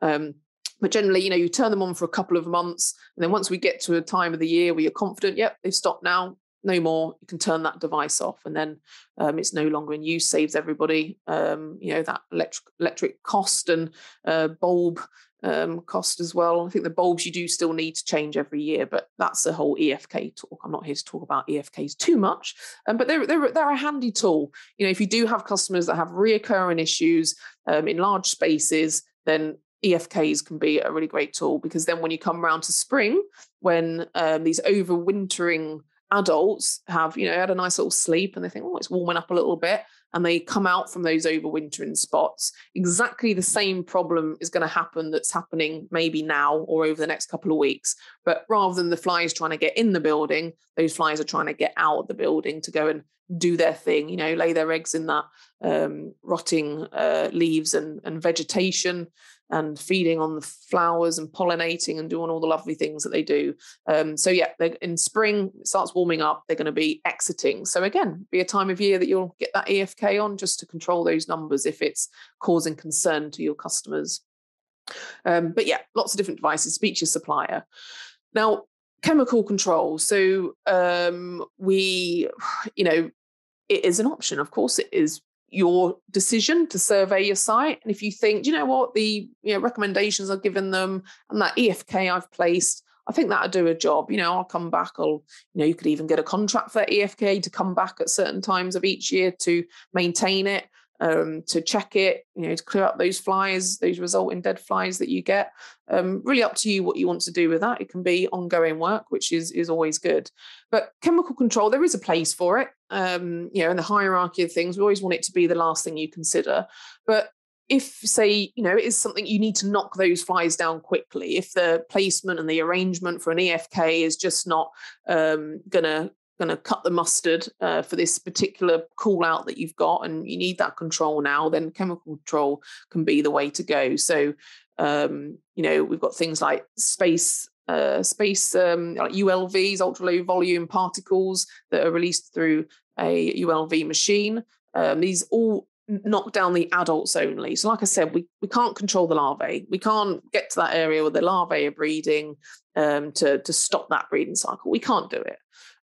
Um, but generally, you know, you turn them on for a couple of months, and then once we get to a time of the year where you're confident, yep, they've stopped now, no more you can turn that device off and then um, it's no longer in use saves everybody um, you know that electric electric cost and uh, bulb um, cost as well. I think the bulbs you do still need to change every year but that's a whole efk talk. I'm not here to talk about efks too much um, but they're, they're, they're a handy tool. You know if you do have customers that have reoccurring issues um, in large spaces then EFKs can be a really great tool because then when you come around to spring, when um, these overwintering adults have, you know, had a nice little sleep and they think, oh, it's warming up a little bit. And they come out from those overwintering spots. Exactly the same problem is going to happen that's happening maybe now or over the next couple of weeks. But rather than the flies trying to get in the building, those flies are trying to get out of the building to go and do their thing, you know, lay their eggs in that um, rotting uh, leaves and, and vegetation and feeding on the flowers and pollinating and doing all the lovely things that they do. Um, so yeah, in spring it starts warming up. They're going to be exiting. So again, be a time of year that you'll get that EFK on just to control those numbers if it's causing concern to your customers. Um, but yeah, lots of different devices. Speak to your supplier. Now, chemical control. So um, we, you know, it is an option. Of course, it is your decision to survey your site. And if you think, you know what, the you know, recommendations I've given them and that EFK I've placed, I think that'll do a job. You know, I'll come back. I'll, you know, you could even get a contract for EFK to come back at certain times of each year to maintain it um, to check it, you know, to clear up those flies, those resulting dead flies that you get. Um, really up to you what you want to do with that. It can be ongoing work, which is is always good. But chemical control, there is a place for it. Um, you know, in the hierarchy of things, we always want it to be the last thing you consider. But if say you know it is something you need to knock those flies down quickly if the placement and the arrangement for an efk is just not um, going to going to cut the mustard uh, for this particular call out that you've got and you need that control now, then chemical control can be the way to go. So, um, you know, we've got things like space. Uh, space um, like ULVs, ultra low volume particles that are released through a ULV machine. Um, these all knock down the adults only. So, like I said, we, we can't control the larvae. We can't get to that area where the larvae are breeding um, to, to stop that breeding cycle. We can't do it.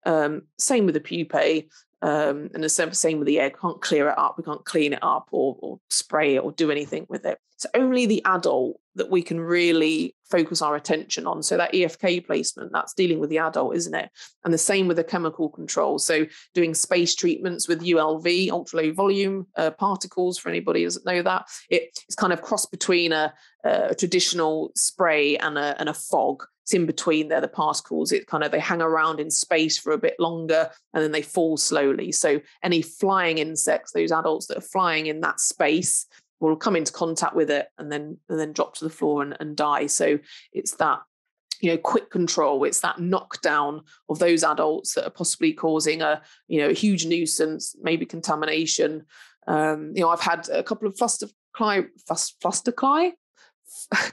Um, same with the pupae. Um, and the same with the egg. We can't clear it up. We can't clean it up or, or spray it or do anything with it. It's only the adult that we can really focus our attention on. So that EFK placement, that's dealing with the adult, isn't it? And the same with the chemical control. So doing space treatments with ULV, ultra low volume uh, particles, for anybody who doesn't know that, it, it's kind of cross between a, a traditional spray and a, and a fog it's in between there the past particles. It kind of they hang around in space for a bit longer and then they fall slowly. So any flying insects those adults that are flying in that space will come into contact with it and then and then drop to the floor and, and die. So it's that you know quick control. It's that knockdown of those adults that are possibly causing a you know a huge nuisance maybe contamination. Um, you know i've had a couple of fluster fly fluster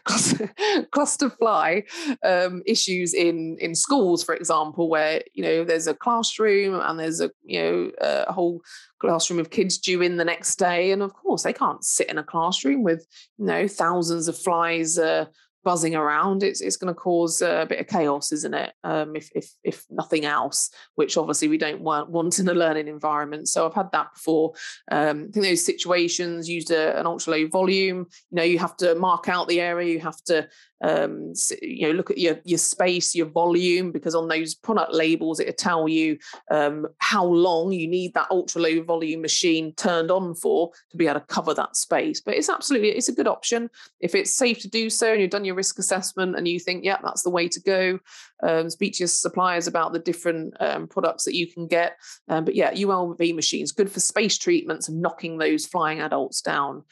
cluster fly um, issues in in schools, for example, where you know there's a classroom and there's a you know a whole classroom of kids due in the next day, and of course they can't sit in a classroom with you know thousands of flies uh, buzzing around, it's it's going to cause a bit of chaos, isn't it? Um, if if if nothing else, which obviously we don't want, want in a learning environment. So I've had that before. Um, I think those situations used a, an ultra low volume. You know, you have to mark out the area. You have to um, you know look at your your space your volume because on those product labels it'll tell you um, how long you need that ultra low volume machine turned on for to be able to cover that space. But it's absolutely it's a good option. If it's safe to do so and you've done your risk assessment and you think yeah that's the way to go um, speak to your suppliers about the different um, products that you can get. Um, but yeah ulv machines good for space treatments and knocking those flying adults down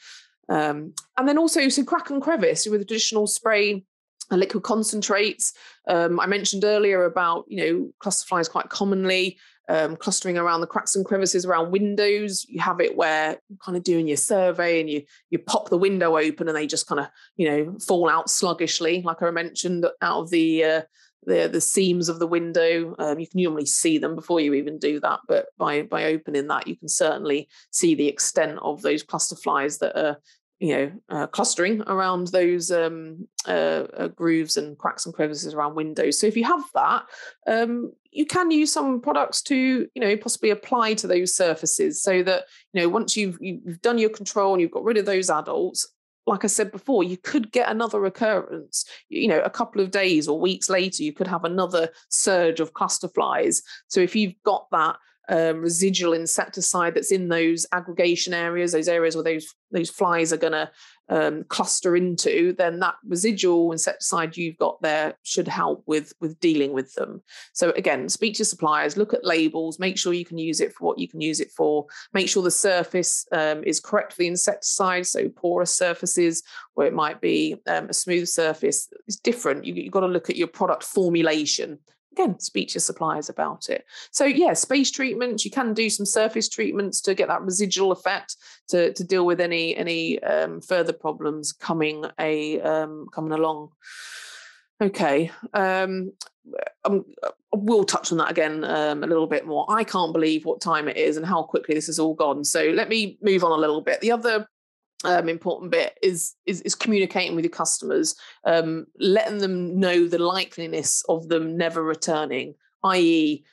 um, and then also, so crack and crevice with additional spray and liquid concentrates. Um, I mentioned earlier about, you know, cluster flies quite commonly um, clustering around the cracks and crevices around windows. You have it where you're kind of doing your survey and you you pop the window open and they just kind of, you know, fall out sluggishly, like I mentioned, out of the uh, the the seams of the window. Um, you can normally see them before you even do that, but by by opening that, you can certainly see the extent of those cluster flies that are you know uh, clustering around those um, uh, uh, grooves and cracks and crevices around windows. So if you have that, um, you can use some products to you know possibly apply to those surfaces, so that you know once you've you've done your control and you've got rid of those adults, like I said before, you could get another recurrence. You know, a couple of days or weeks later, you could have another surge of cluster flies. So if you've got that residual insecticide that's in those aggregation areas, those areas where those those flies are going to um, cluster into, then that residual insecticide you've got there should help with with dealing with them. So again, speak to suppliers, look at labels, make sure you can use it for what you can use it for. Make sure the surface um, is correct for the insecticide, so porous surfaces, where it might be um, a smooth surface, is different. You, you've got to look at your product formulation again speak to your suppliers about it. So yeah space treatments you can do some surface treatments to get that residual effect to, to deal with any any um, further problems coming a um, coming along. Okay um, um, we'll touch on that again um, a little bit more. I can't believe what time it is and how quickly this has all gone. So let me move on a little bit. The other um, important bit is, is, is communicating with your customers, um, letting them know the likeliness of them never returning. I.e.,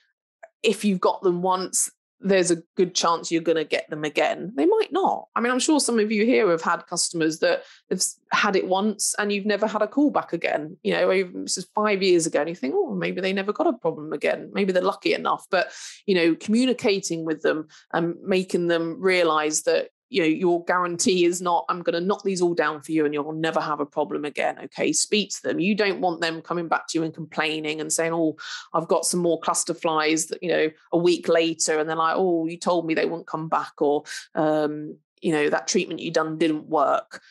if you've got them once, there's a good chance you're going to get them again. They might not. I mean, I'm sure some of you here have had customers that have had it once and you've never had a call back again. You know, this is five years ago, and you think, oh, maybe they never got a problem again. Maybe they're lucky enough. But you know, communicating with them and making them realize that you know your guarantee is not i'm going to knock these all down for you and you'll never have a problem again okay? Speak to them. You don't want them coming back to you and complaining and saying oh i've got some more cluster flies that you know a week later and they're like oh you told me they wouldn't come back or um, you know that treatment you done didn't work.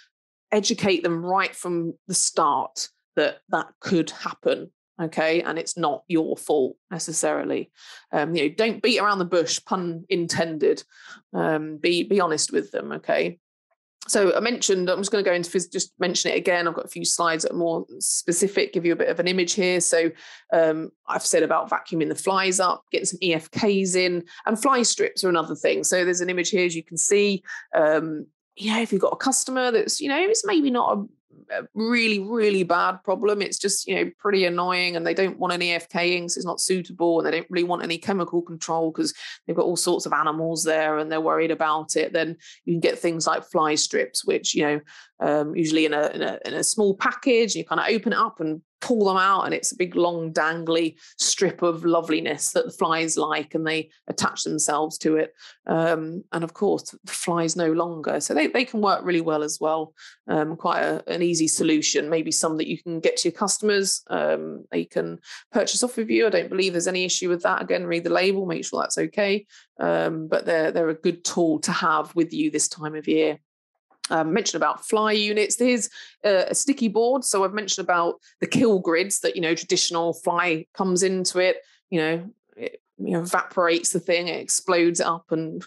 Educate them right from the start that that could happen okay and it's not your fault necessarily um, you know don't beat around the bush pun intended um, be be honest with them okay so I mentioned, I'm just going to go into just mention it again. I've got a few slides that are more specific, give you a bit of an image here. So um, I've said about vacuuming the flies up, getting some EFKs in, and fly strips are another thing. So there's an image here, as you can see. Um, you know, if you've got a customer that's, you know, it's maybe not a a really, really bad problem. It's just, you know, pretty annoying and they don't want any EFKing, so it's not suitable. And they don't really want any chemical control because they've got all sorts of animals there and they're worried about it. Then you can get things like fly strips, which, you know, um, usually in a, in a, in a small package, you kind of open it up and pull them out and it's a big long dangly strip of loveliness that the flies like and they attach themselves to it. Um, and of course the flies no longer. So they, they can work really well as well. Um, quite a, an easy solution. Maybe some that you can get to your customers um, they can purchase off of you. I don't believe there's any issue with that. Again read the label make sure that's okay. Um, but they're, they're a good tool to have with you this time of year um, mentioned about fly units. There's uh, a sticky board. So I've mentioned about the kill grids that, you know, traditional fly comes into it, you know, it, you know, evaporates the thing, it explodes up and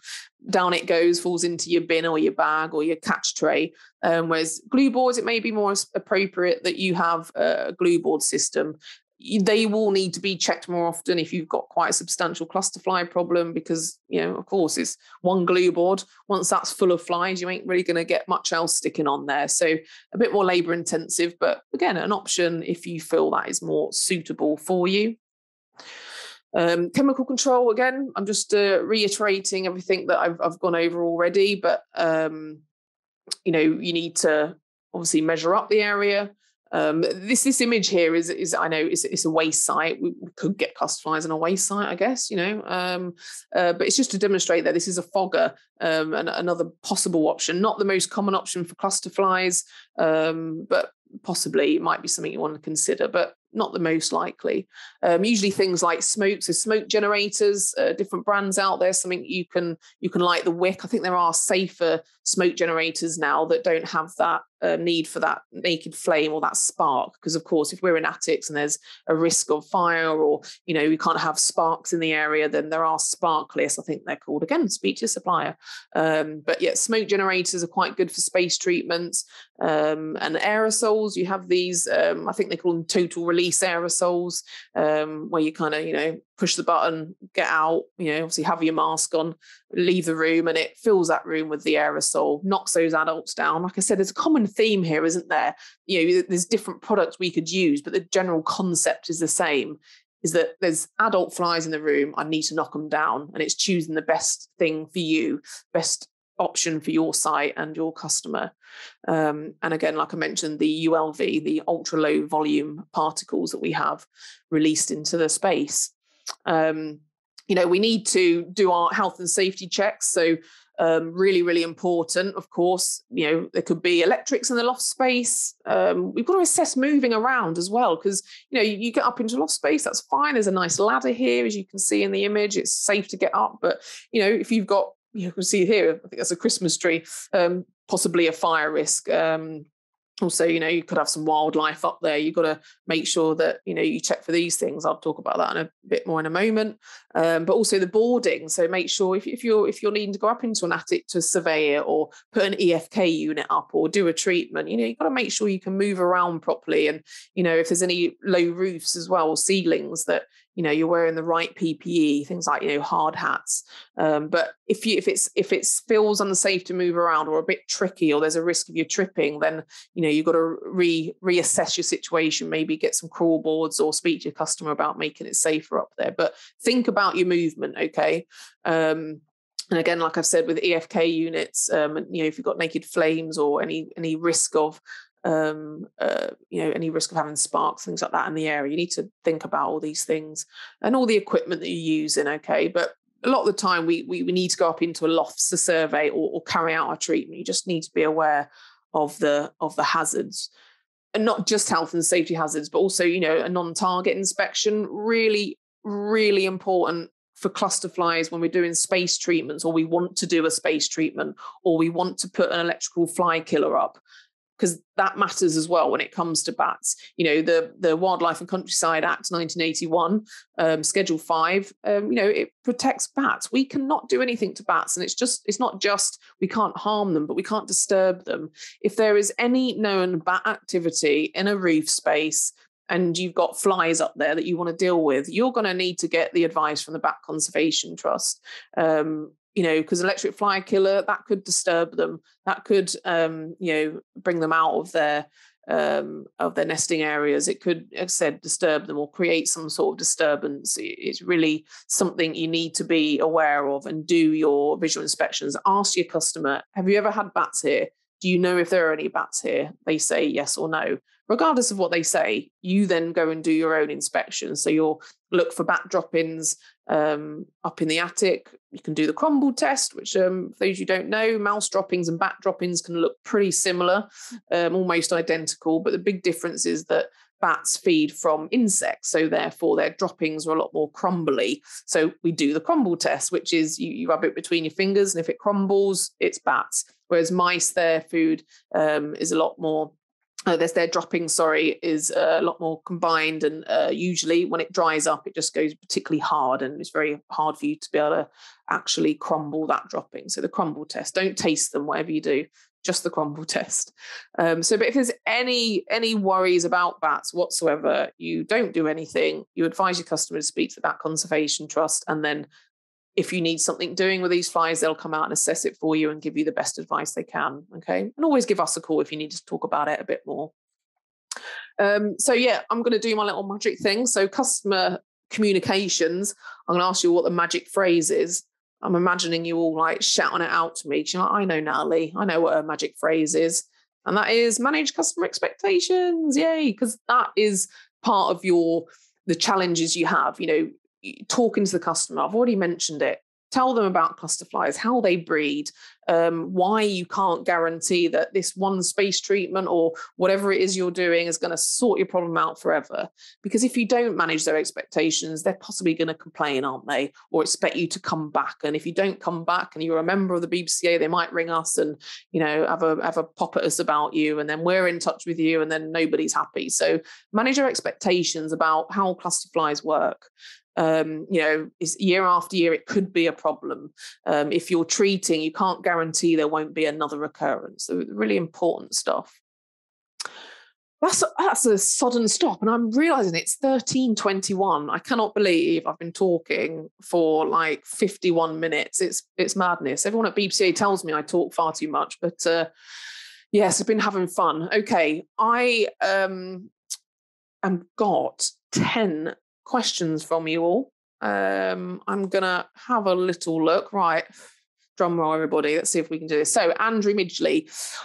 down it goes, falls into your bin or your bag or your catch tray. Um, whereas glue boards, it may be more appropriate that you have a glue board system they will need to be checked more often if you've got quite a substantial cluster fly problem because you know of course it's one glue board. Once that's full of flies you ain't really going to get much else sticking on there. So a bit more labor intensive but again an option if you feel that is more suitable for you. Um, chemical control again i'm just uh, reiterating everything that I've, I've gone over already but um, you know you need to obviously measure up the area um, this this image here is is I know it's, it's a waste site. We, could get cluster flies on a waste site, I guess, you know. Um, uh, but it's just to demonstrate that this is a fogger um, and another possible option. Not the most common option for cluster flies, um, but possibly it might be something you want to consider. But not the most likely. Um, usually things like smokes, so smoke generators, uh, different brands out there. Something you can you can light the wick. I think there are safer smoke generators now that don't have that uh, need for that naked flame or that spark. Because of course, if we're in attics and there's a risk of fire, or you know we can't have sparks in the area, then there are sparkless. I think they're called again. Speak to supplier. Um, but yeah, smoke generators are quite good for space treatments um, and aerosols. You have these. Um, I think they call them total release release aerosols um, where you kind of you know push the button get out you know obviously have your mask on leave the room and it fills that room with the aerosol knocks those adults down like i said there's a common theme here isn't there you know there's different products we could use but the general concept is the same is that there's adult flies in the room i need to knock them down and it's choosing the best thing for you best option for your site and your customer. Um, and again, like I mentioned, the ULV, the ultra low volume particles that we have released into the space. Um, you know, we need to do our health and safety checks. So, um, really, really important. Of course, you know, there could be electrics in the loft space. Um, we've got to assess moving around as well, because, you know, you, get up into loft space, that's fine. There's a nice ladder here, as you can see in the image. It's safe to get up. But, you know, if you've got you can see here, I think that's a Christmas tree, um, possibly a fire risk. Um, also, you know, you could have some wildlife up there. You've got to make sure that, you know, you check for these things. I'll talk about that in a bit more in a moment. Um, but also the boarding. So make sure if, if you're if you're needing to go up into an attic to survey it or put an EFK unit up or do a treatment, you know, you've got to make sure you can move around properly. And, you know, if there's any low roofs as well or ceilings that, you know you're wearing the right ppe things like you know hard hats um, but if you if it's if it feels unsafe to move around or a bit tricky or there's a risk of you tripping then you know you've got to re reassess your situation maybe get some crawl boards or speak to your customer about making it safer up there but think about your movement okay? Um, and again, like I've said with EFK units, um, you know, if you've got naked flames or any any risk of um, uh, you know, any risk of having sparks, things like that in the area. You need to think about all these things and all the equipment that you're using. Okay, but a lot of the time we we, we need to go up into a loft to survey or, or carry out our treatment. You just need to be aware of the of the hazards and not just health and safety hazards, but also you know a non-target inspection. Really, really important for cluster flies when we're doing space treatments or we want to do a space treatment or we want to put an electrical fly killer up because that matters as well when it comes to bats. You know, the the Wildlife and Countryside Act 1981, um, Schedule Five. Um, you know, it protects bats. We cannot do anything to bats, and it's just it's not just we can't harm them, but we can't disturb them. If there is any known bat activity in a reef space, and you've got flies up there that you want to deal with, you're going to need to get the advice from the Bat Conservation Trust. Um, you know, because electric fly killer that could disturb them, that could, um, you know, bring them out of their um, of their nesting areas. It could, as said, disturb them or create some sort of disturbance. It's really something you need to be aware of and do your visual inspections. Ask your customer, have you ever had bats here? Do you know if there are any bats here? They say yes or no. Regardless of what they say, you then go and do your own inspection. So you'll look for bat droppings um, up in the attic. You can do the crumble test, which, um, for those you don't know, mouse droppings and bat droppings can look pretty similar, um, almost identical. But the big difference is that bats feed from insects, so therefore their droppings are a lot more crumbly. So we do the crumble test, which is you, you rub it between your fingers, and if it crumbles, it's bats. Whereas mice, their food um, is a lot more uh, there's their dropping sorry is a lot more combined and uh, usually when it dries up it just goes particularly hard and it's very hard for you to be able to actually crumble that dropping. So the crumble test don't taste them whatever you do just the crumble test. Um, so but if there's any any worries about bats whatsoever you don't do anything you advise your customer to speak to that conservation trust and then if you need something doing with these flies, they'll come out and assess it for you and give you the best advice they can. Okay. And always give us a call if you need to talk about it a bit more. Um, so, yeah, I'm going to do my little magic thing. So, customer communications, I'm going to ask you what the magic phrase is. I'm imagining you all like shouting it out to me. Know, I know Natalie, I know what a magic phrase is. And that is manage customer expectations. Yay. Because that is part of your the challenges you have. You know, talking to the customer. I've already mentioned it. Tell them about cluster flies, how they breed, um, why you can't guarantee that this one space treatment or whatever it is you're doing is going to sort your problem out forever. Because if you don't manage their expectations, they're possibly going to complain, aren't they? Or expect you to come back. And if you don't come back and you're a member of the BPCA, they might ring us and you know have a have a pop at us about you, and then we're in touch with you, and then nobody's happy. So manage your expectations about how cluster flies work um, you know, is year after year, it could be a problem. Um, if you're treating, you can't guarantee there won't be another recurrence. So really important stuff. That's a, that's a sudden stop, and I'm realizing it's 13:21. I cannot believe I've been talking for like 51 minutes. It's it's madness. Everyone at BPCA tells me I talk far too much, but uh, yes, I've been having fun. Okay, I um, am got 10 questions from you all. Um, I'm gonna have a little look. Right, drum roll, everybody. Let's see if we can do this. So, Andrew Midgley,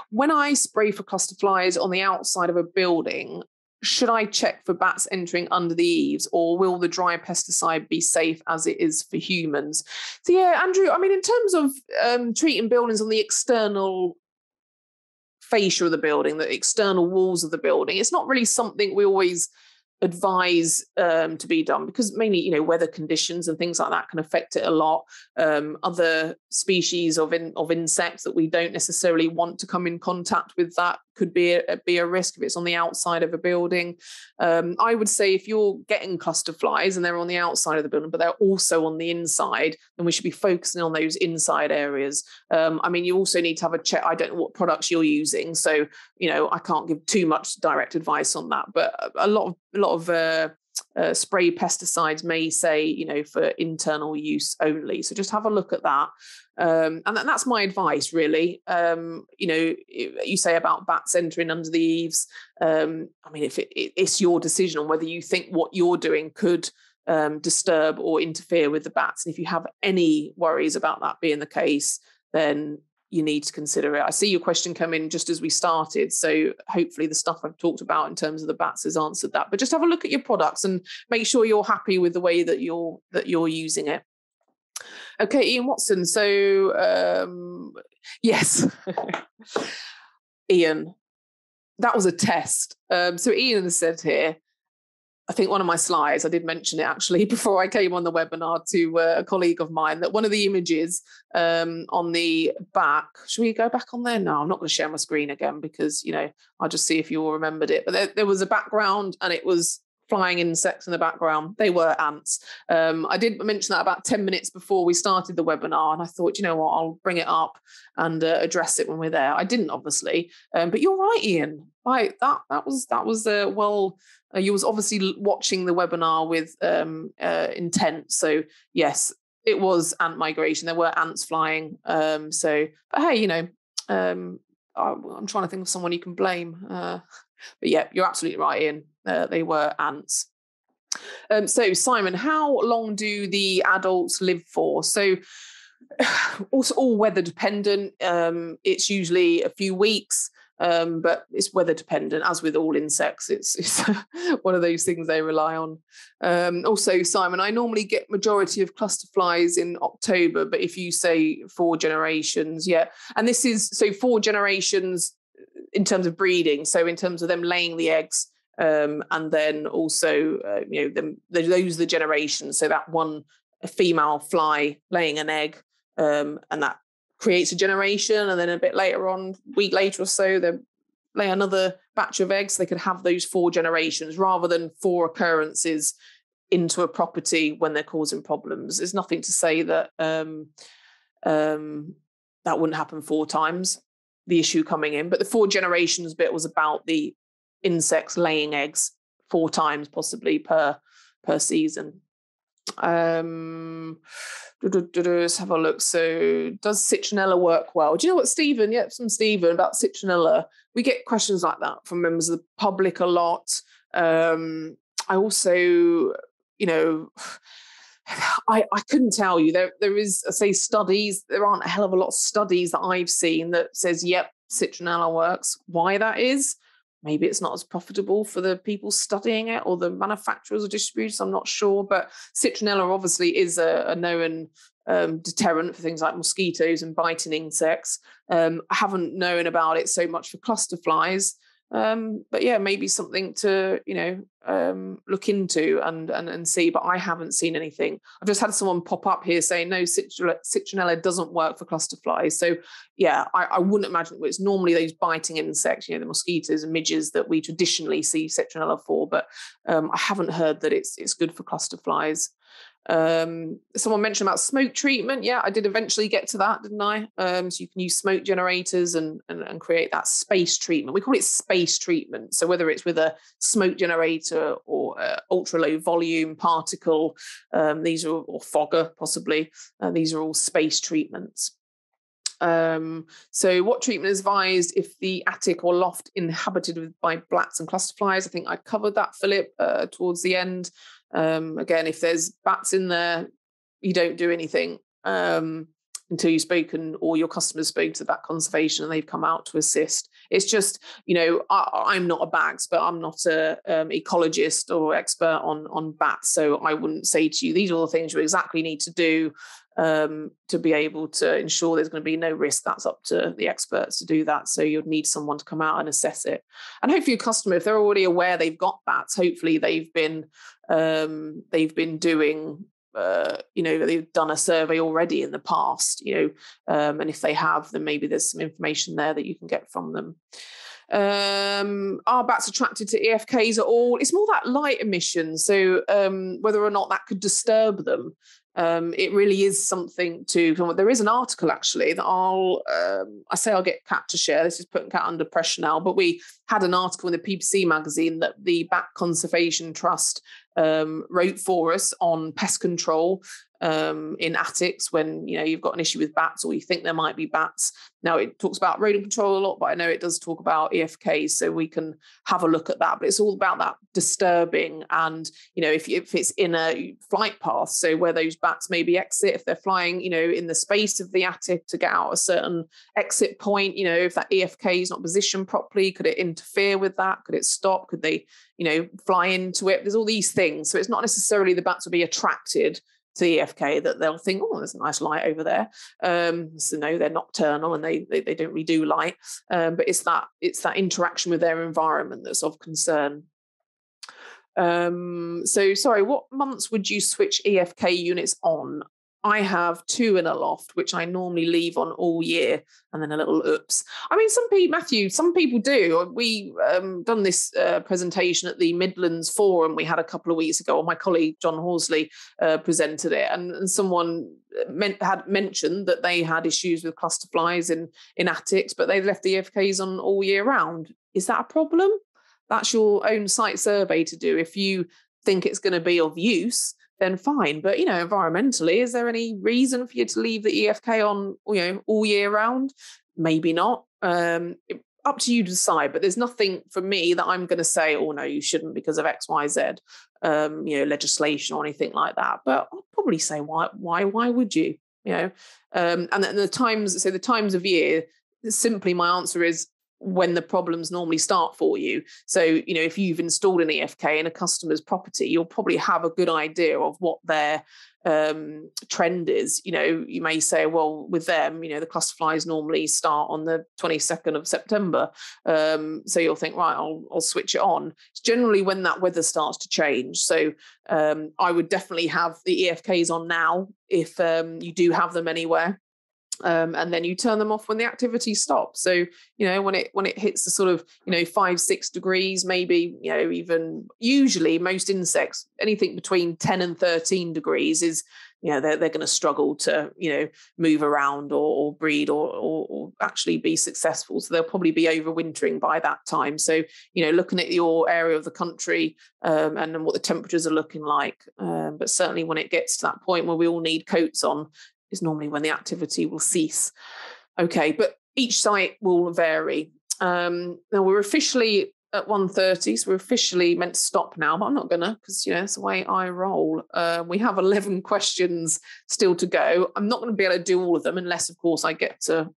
when I spray for cluster flies on the outside of a building, should I check for bats entering under the eaves, or will the dry pesticide be safe as it is for humans? So, yeah, Andrew. I mean, in terms of um, treating buildings on the external fascia of the building, the external walls of the building, it's not really something we always advise um, to be done because mainly you know weather conditions and things like that can affect it a lot. Um, other species of in, of insects that we don't necessarily want to come in contact with that could be a, be a risk if it's on the outside of a building. Um, i would say if you're getting cluster flies and they're on the outside of the building but they're also on the inside then we should be focusing on those inside areas. Um, i mean you also need to have a check i don't know what products you're using so you know i can't give too much direct advice on that but a lot of a lot of uh, uh, spray pesticides may say, you know, for internal use only. So just have a look at that. Um, and that's my advice, really. Um, you know, you say about bats entering under the eaves. Um, I mean, if it, it's your decision on whether you think what you're doing could um, disturb or interfere with the bats. And if you have any worries about that being the case, then you need to consider it. I see your question come in just as we started. So hopefully the stuff I've talked about in terms of the bats has answered that. But just have a look at your products and make sure you're happy with the way that you're that you're using it. Okay, Ian Watson. So um, yes, Ian, that was a test. Um, so Ian said here, I think one of my slides, I did mention it actually before I came on the webinar to uh, a colleague of mine, that one of the images um, on the back, should we go back on there? No, I'm not going to share my screen again because, you know, I'll just see if you all remembered it. But there, there was a background and it was flying insects in the background. They were ants. Um, I did mention that about 10 minutes before we started the webinar, and I thought, you know what, I'll bring it up and uh, address it when we're there. I didn't, obviously, um, but you're right, Ian. Right, that that was that was uh, well. Uh, you was obviously watching the webinar with um, uh, intent. So yes, it was ant migration. There were ants flying. Um, so, but hey, you know, um, I'm trying to think of someone you can blame. But yeah, you're absolutely right, Ian. Uh, they were ants. Um, so, Simon, how long do the adults live for? So, also all weather dependent. Um, it's usually a few weeks, um, but it's weather dependent. As with all insects, it's, it's one of those things they rely on. Um, also, Simon, I normally get majority of cluster flies in October, but if you say four generations, yeah, and this is so four generations in terms of breeding. So in terms of them laying the eggs, um, and then also uh, you know them those are the generations. So that one female fly laying an egg, um, and that creates a generation, and then a bit later on, week later or so, they lay another batch of eggs. They could have those four generations rather than four occurrences into a property when they're causing problems. There's nothing to say that um, um, that wouldn't happen four times the issue coming in. But the four generations bit was about the insects laying eggs four times possibly per per season. Um, let's have a look. So, does citronella work well? Do you know what, Stephen? Yep, from Stephen about citronella. We get questions like that from members of the public a lot. Um, I also, you know, I, I couldn't tell you. There there is I say studies. There aren't a hell of a lot of studies that I've seen that says, yep, citronella works. Why that is, maybe it's not as profitable for the people studying it or the manufacturers or distributors. I'm not sure. But citronella obviously is a, a known um, deterrent for things like mosquitoes and biting insects. Um, I haven't known about it so much for cluster flies um, but yeah, maybe something to you know um, look into and, and and see. But I haven't seen anything. I've just had someone pop up here saying no, citronella doesn't work for cluster flies. So yeah, I, I wouldn't imagine it's normally those biting insects, you know, the mosquitoes and midges that we traditionally see citronella for. But um, I haven't heard that it's it's good for cluster flies. Um, someone mentioned about smoke treatment. Yeah, I did eventually get to that, didn't I? Um, so you can use smoke generators and, and, and create that space treatment. We call it space treatment. So whether it's with a smoke generator or ultra low volume particle, um, these are or fogger possibly. Uh, these are all space treatments. Um, so, what treatment is advised if the attic or loft inhabited by bats and cluster flies? I think I covered that, Philip, uh, towards the end. Um, again, if there's bats in there, you don't do anything um, until you've spoken or your customers spoke to the bat conservation and they've come out to assist. It's just, you know, I, am not a BACS, but I'm not a um, ecologist or expert on on bats, so I wouldn't say to you these are the things you exactly need to do um, to be able to ensure there's going to be no risk. That's up to the experts to do that. So you'd need someone to come out and assess it. And hopefully, your customer, if they're already aware they've got bats, hopefully they've been um, they've been doing. Uh, you know they've done a survey already in the past you know um, and if they have then maybe there's some information there that you can get from them um, are bats attracted to EFKs at all? It's more that light emission. So um, whether or not that could disturb them um, it really is something to. There is an article actually that I'll. Um, I say I'll get Kat to share. This is putting Kat under pressure now, but we had an article in the PPC magazine that the Bat Conservation Trust um, wrote for us on pest control um, in attics when you know you've got an issue with bats or you think there might be bats. Now it talks about rodent control a lot, but I know it does talk about EFKs, so we can have a look at that. But it's all about that disturbing and you know if, if it's in a flight path, so where those bats maybe exit if they're flying, you know, in the space of the attic to get out a certain exit point. You know, if that EFK is not positioned properly, could it interfere with that? Could it stop? Could they, you know, fly into it? There's all these things. So it's not necessarily the bats will be attracted to EFK that they'll think, oh, there's a nice light over there. Um, so no, they're nocturnal and they they, they don't really do light. Um, but it's that it's that interaction with their environment that's of concern. Um, so, sorry, what months would you switch EFK units on? I have two in a loft, which I normally leave on all year, and then a little oops. I mean, some people, Matthew, some people do. We um, done this uh, presentation at the Midlands Forum we had a couple of weeks ago. And my colleague John Horsley uh, presented it, and, and someone uh, meant, had mentioned that they had issues with cluster flies in in attics, but they left the EFKs on all year round. Is that a problem? That's your own site survey to do. If you think it's going to be of use, then fine. But you know, environmentally, is there any reason for you to leave the EFK on, you know, all year round? Maybe not. Um, up to you to decide. But there's nothing for me that I'm going to say, oh no, you shouldn't because of X, Y, Z, um, you know, legislation or anything like that. But I'll probably say, why, why, why would you? You know, um, and the times, so the times of year. Simply, my answer is when the problems normally start for you. So, you know, if you've installed an EFK in a customer's property, you'll probably have a good idea of what their um, trend is. You know, you may say, well, with them, you know, the cluster flies normally start on the 22nd of September. Um, so you'll think, right, I'll, I'll switch it on. It's generally when that weather starts to change. So um, I would definitely have the EFKs on now if um, you do have them anywhere um, and then you turn them off when the activity stops. So you know when it when it hits the sort of you know five six degrees, maybe you know even usually most insects anything between ten and thirteen degrees is you know they're they're going to struggle to you know move around or, or breed or, or, or actually be successful. So they'll probably be overwintering by that time. So you know looking at your area of the country um, and, and what the temperatures are looking like, um, but certainly when it gets to that point where we all need coats on, is normally when the activity will cease. Okay, but each site will vary. Um, now we're officially at 1.30, so we're officially meant to stop now, but I'm not gonna because you know it's the way I roll. Uh, we have 11 questions still to go. I'm not going to be able to do all of them unless, of course, I get to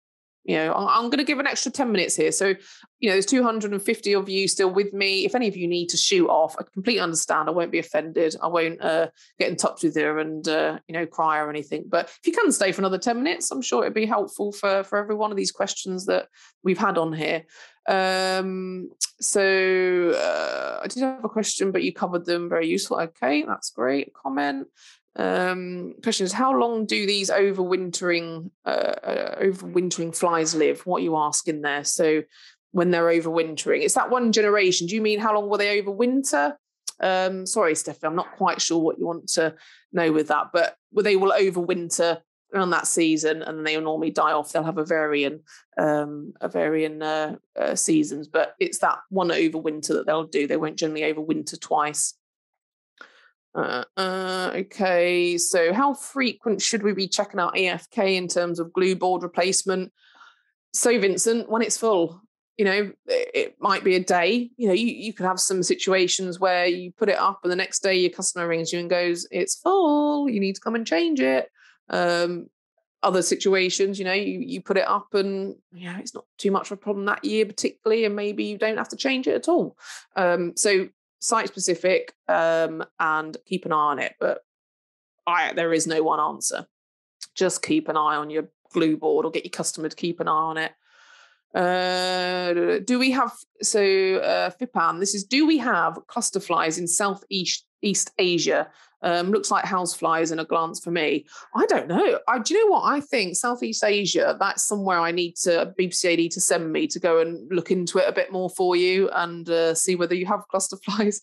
you know i'm going to give an extra 10 minutes here. So you know there's 250 of you still with me. If any of you need to shoot off i completely understand. I won't be offended. I won't uh, get in touch with you and uh, you know cry or anything. But if you can stay for another 10 minutes i'm sure it'd be helpful for for every one of these questions that we've had on here. Um so uh, i did have a question but you covered them. Very useful. Okay that's great. Comment um, question is, how long do these overwintering uh, uh, overwintering flies live? What you asking there? So when they're overwintering, it's that one generation. Do you mean how long will they overwinter? Um, sorry, Stephanie, I'm not quite sure what you want to know with that, but they will overwinter around that season, and they will normally die off. They'll have a varying, um, a varying uh, uh, seasons, but it's that one overwinter that they'll do. They won't generally overwinter twice. Uh, uh, okay, so how frequent should we be checking our EFK in terms of glue board replacement? So, Vincent, when it's full, you know, it, it might be a day. You know, you, you could have some situations where you put it up and the next day your customer rings you and goes, It's full, you need to come and change it. Um, other situations, you know, you, you put it up and yeah, it's not too much of a problem that year, particularly, and maybe you don't have to change it at all. Um, so site specific um, and keep an eye on it. But I, there is no one answer. Just keep an eye on your glue board or get your customer to keep an eye on it. Uh, do we have so uh, Fipan? This is do we have cluster flies in Southeast East Asia um, looks like houseflies in a glance for me. I don't know. I, do you know what I think? Southeast Asia. That's somewhere I need to BPCA need to send me to go and look into it a bit more for you and uh, see whether you have cluster flies.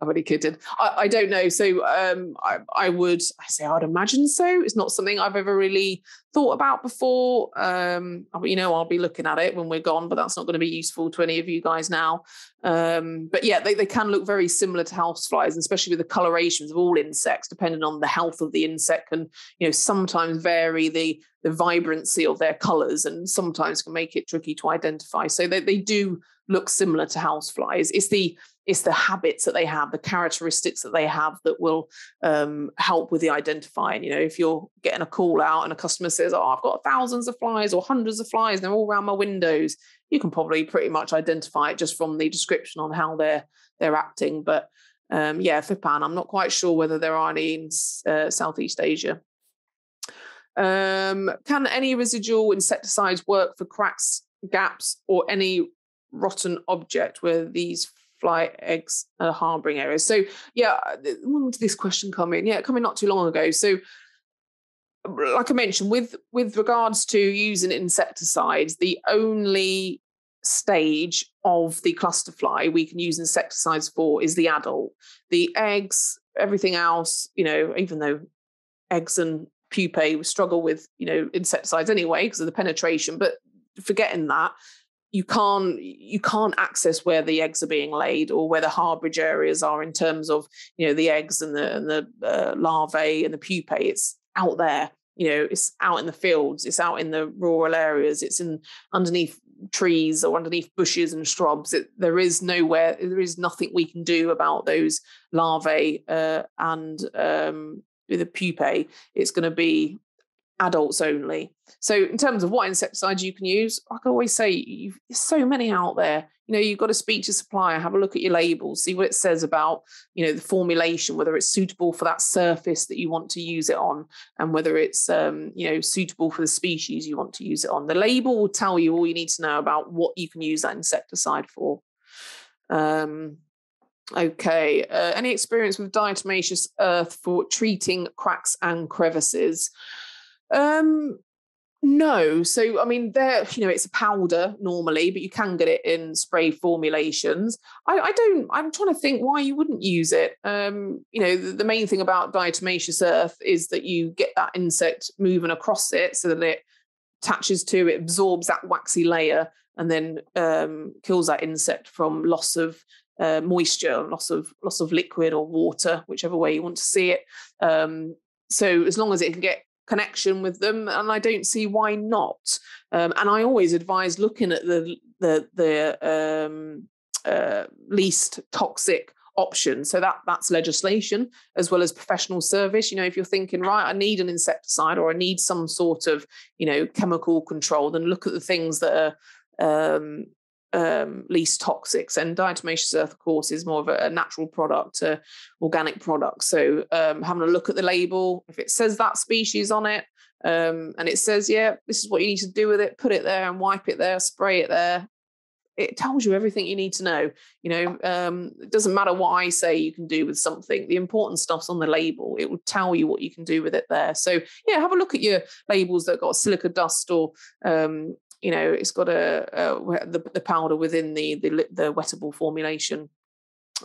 I'm only kidding. I, I don't know. So um, I, I would I say I'd imagine so. It's not something I've ever really thought about before. Um, you know, I'll be looking at it when we're gone, but that's not going to be useful to any of you guys now. Um, but yeah, they, they can look very similar to houseflies, especially with the colorations of all insects, depending on the health of the insect, and you know sometimes vary the the vibrancy of their colors, and sometimes can make it tricky to identify. So they, they do look similar to houseflies. It's the it's the habits that they have, the characteristics that they have that will um, help with the identifying. You know, if you're getting a call out and a customer says, "Oh, I've got thousands of flies or hundreds of flies, and they're all around my windows," you can probably pretty much identify it just from the description on how they're they're acting. But um, yeah, Fipan, I'm not quite sure whether there are any in uh, Southeast Asia. Um, can any residual insecticides work for cracks, gaps, or any rotten object where these fly eggs uh, harboring areas. So yeah, when did this question come in? Yeah, coming not too long ago. So like I mentioned, with with regards to using insecticides, the only stage of the cluster fly we can use insecticides for is the adult. The eggs, everything else, you know, even though eggs and pupae struggle with, you know, insecticides anyway because of the penetration, but forgetting that, you can't you can't access where the eggs are being laid or where the harborage areas are in terms of you know the eggs and the and the uh, larvae and the pupae. It's out there you know it's out in the fields it's out in the rural areas it's in underneath trees or underneath bushes and shrubs. It, there is nowhere there is nothing we can do about those larvae uh, and um, the pupae. It's going to be adults only. So, in terms of what insecticides you can use, I can always say there's so many out there. You know, you've got to speak to supplier, have a look at your labels, see what it says about, you know, the formulation, whether it's suitable for that surface that you want to use it on, and whether it's, um, you know, suitable for the species you want to use it on. The label will tell you all you need to know about what you can use that insecticide for. Um, Okay. Uh, any experience with diatomaceous earth for treating cracks and crevices? Um, no. So, I mean, there, you know, it's a powder normally, but you can get it in spray formulations. I, I don't, I'm trying to think why you wouldn't use it. Um, you know, the, the, main thing about diatomaceous earth is that you get that insect moving across it so that it attaches to, it absorbs that waxy layer and then um, kills that insect from loss of uh, moisture, loss of loss of liquid or water, whichever way you want to see it. Um, so as long as it can get connection with them, and I don't see why not. Um, and I always advise looking at the the the um, uh, least toxic option. So that that's legislation as well as professional service. You know, if you're thinking, right, I need an insecticide or I need some sort of, you know, chemical control, then look at the things that are um, um, least toxics. And diatomaceous earth, of course, is more of a, a natural product, a organic product. So um, having a look at the label, if it says that species on it, um, and it says, yeah, this is what you need to do with it, put it there and wipe it there, spray it there. It tells you everything you need to know. You know, um, it doesn't matter what I say you can do with something. The important stuff's on the label. It will tell you what you can do with it there. So yeah, have a look at your labels that got silica dust or um, you know it's got a, a the, the powder within the the, the wettable formulation.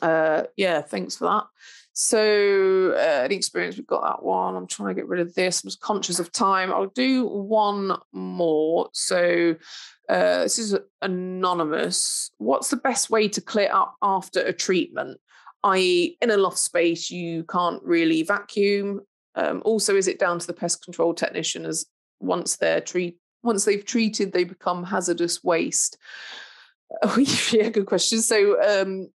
Uh yeah thanks for that. So uh, any experience we've got that one? I'm trying to get rid of this. I'm just conscious of time. I'll do one more. So uh, this is anonymous. What's the best way to clear up after a treatment? I.e in a loft space you can't really vacuum. Um, also is it down to the pest control technician as once they're treat once they've treated, they become hazardous waste? Oh, yeah, good question. So, um,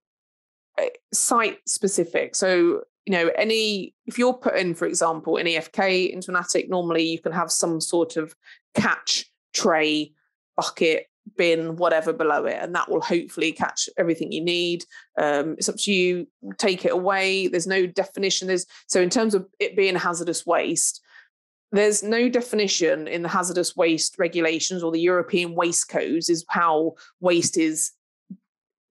eh, site specific. So, you know, any if you're putting, for example, an EFK into an attic, normally you can have some sort of catch tray, bucket, bin, whatever below it, and that will hopefully catch everything you need. Um, it's up to you. Take it away. There's no definition. There's so in terms of it being hazardous waste, there's no definition in the hazardous waste regulations or the European waste codes is how waste is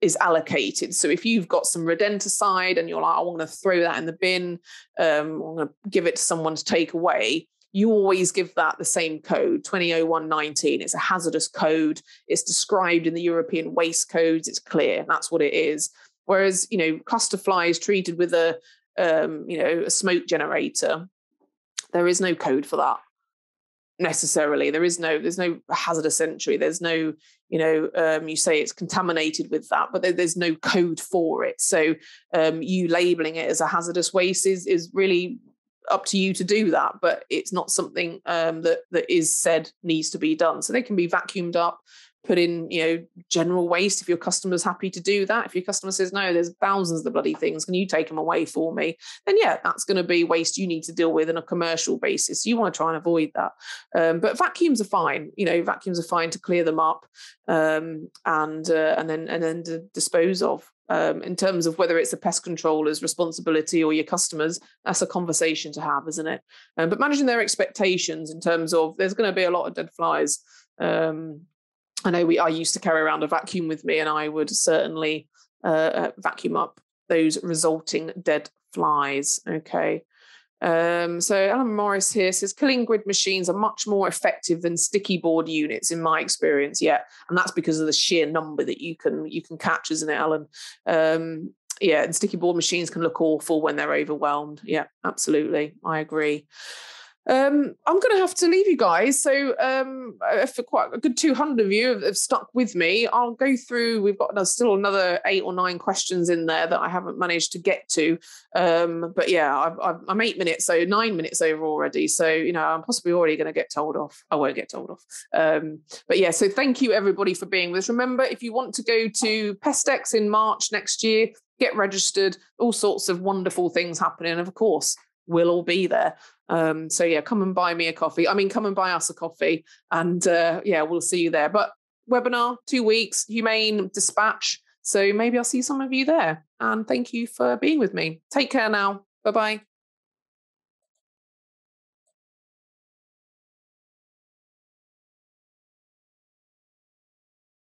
is allocated. So if you've got some rodenticide and you're like, I want to throw that in the bin, um, I'm going to give it to someone to take away, you always give that the same code 200119 it's a hazardous code. It's described in the european waste codes. It's clear. That's what it is. Whereas you know cluster fly is treated with a um, you know a smoke generator there is no code for that necessarily. There is no there's no hazardous entry. There's no you know um, you say it's contaminated with that but there, there's no code for it. So um, you labeling it as a hazardous waste is is really up to you to do that but it's not something um, that that is said needs to be done. So they can be vacuumed up put in you know general waste if your customer's happy to do that if your customer says no there's thousands of the bloody things can you take them away for me then yeah that's going to be waste you need to deal with on a commercial basis you want to try and avoid that um, but vacuums are fine you know vacuums are fine to clear them up um, and uh, and then and then to dispose of um, in terms of whether it's a pest controller's responsibility or your customers, that's a conversation to have, isn't it? Um, but managing their expectations in terms of there's going to be a lot of dead flies. Um, I know we I used to carry around a vacuum with me, and I would certainly uh, vacuum up those resulting dead flies. Okay. Um, so Alan Morris here says killing grid machines are much more effective than sticky board units in my experience. Yeah, and that's because of the sheer number that you can you can catch, isn't it, Alan? Um, yeah, and sticky board machines can look awful when they're overwhelmed. Yeah, absolutely, I agree. Um, I'm going to have to leave you guys. So, um, uh, for quite a good 200 of you have, have, stuck with me, I'll go through. We've got still another eight or nine questions in there that I haven't managed to get to. Um, but yeah, i am eight minutes, so nine minutes over already. So, you know, I'm possibly already going to get told off. I won't get told off. Um, but yeah, so thank you everybody for being with us. Remember, if you want to go to PestEx in March next year, get registered, all sorts of wonderful things happening. And of course, we'll all be there. Um, so yeah, come and buy me a coffee. I mean, come and buy us a coffee, and uh, yeah, we'll see you there. But webinar, two weeks, humane dispatch. So maybe I'll see some of you there. And thank you for being with me. Take care now. Bye bye.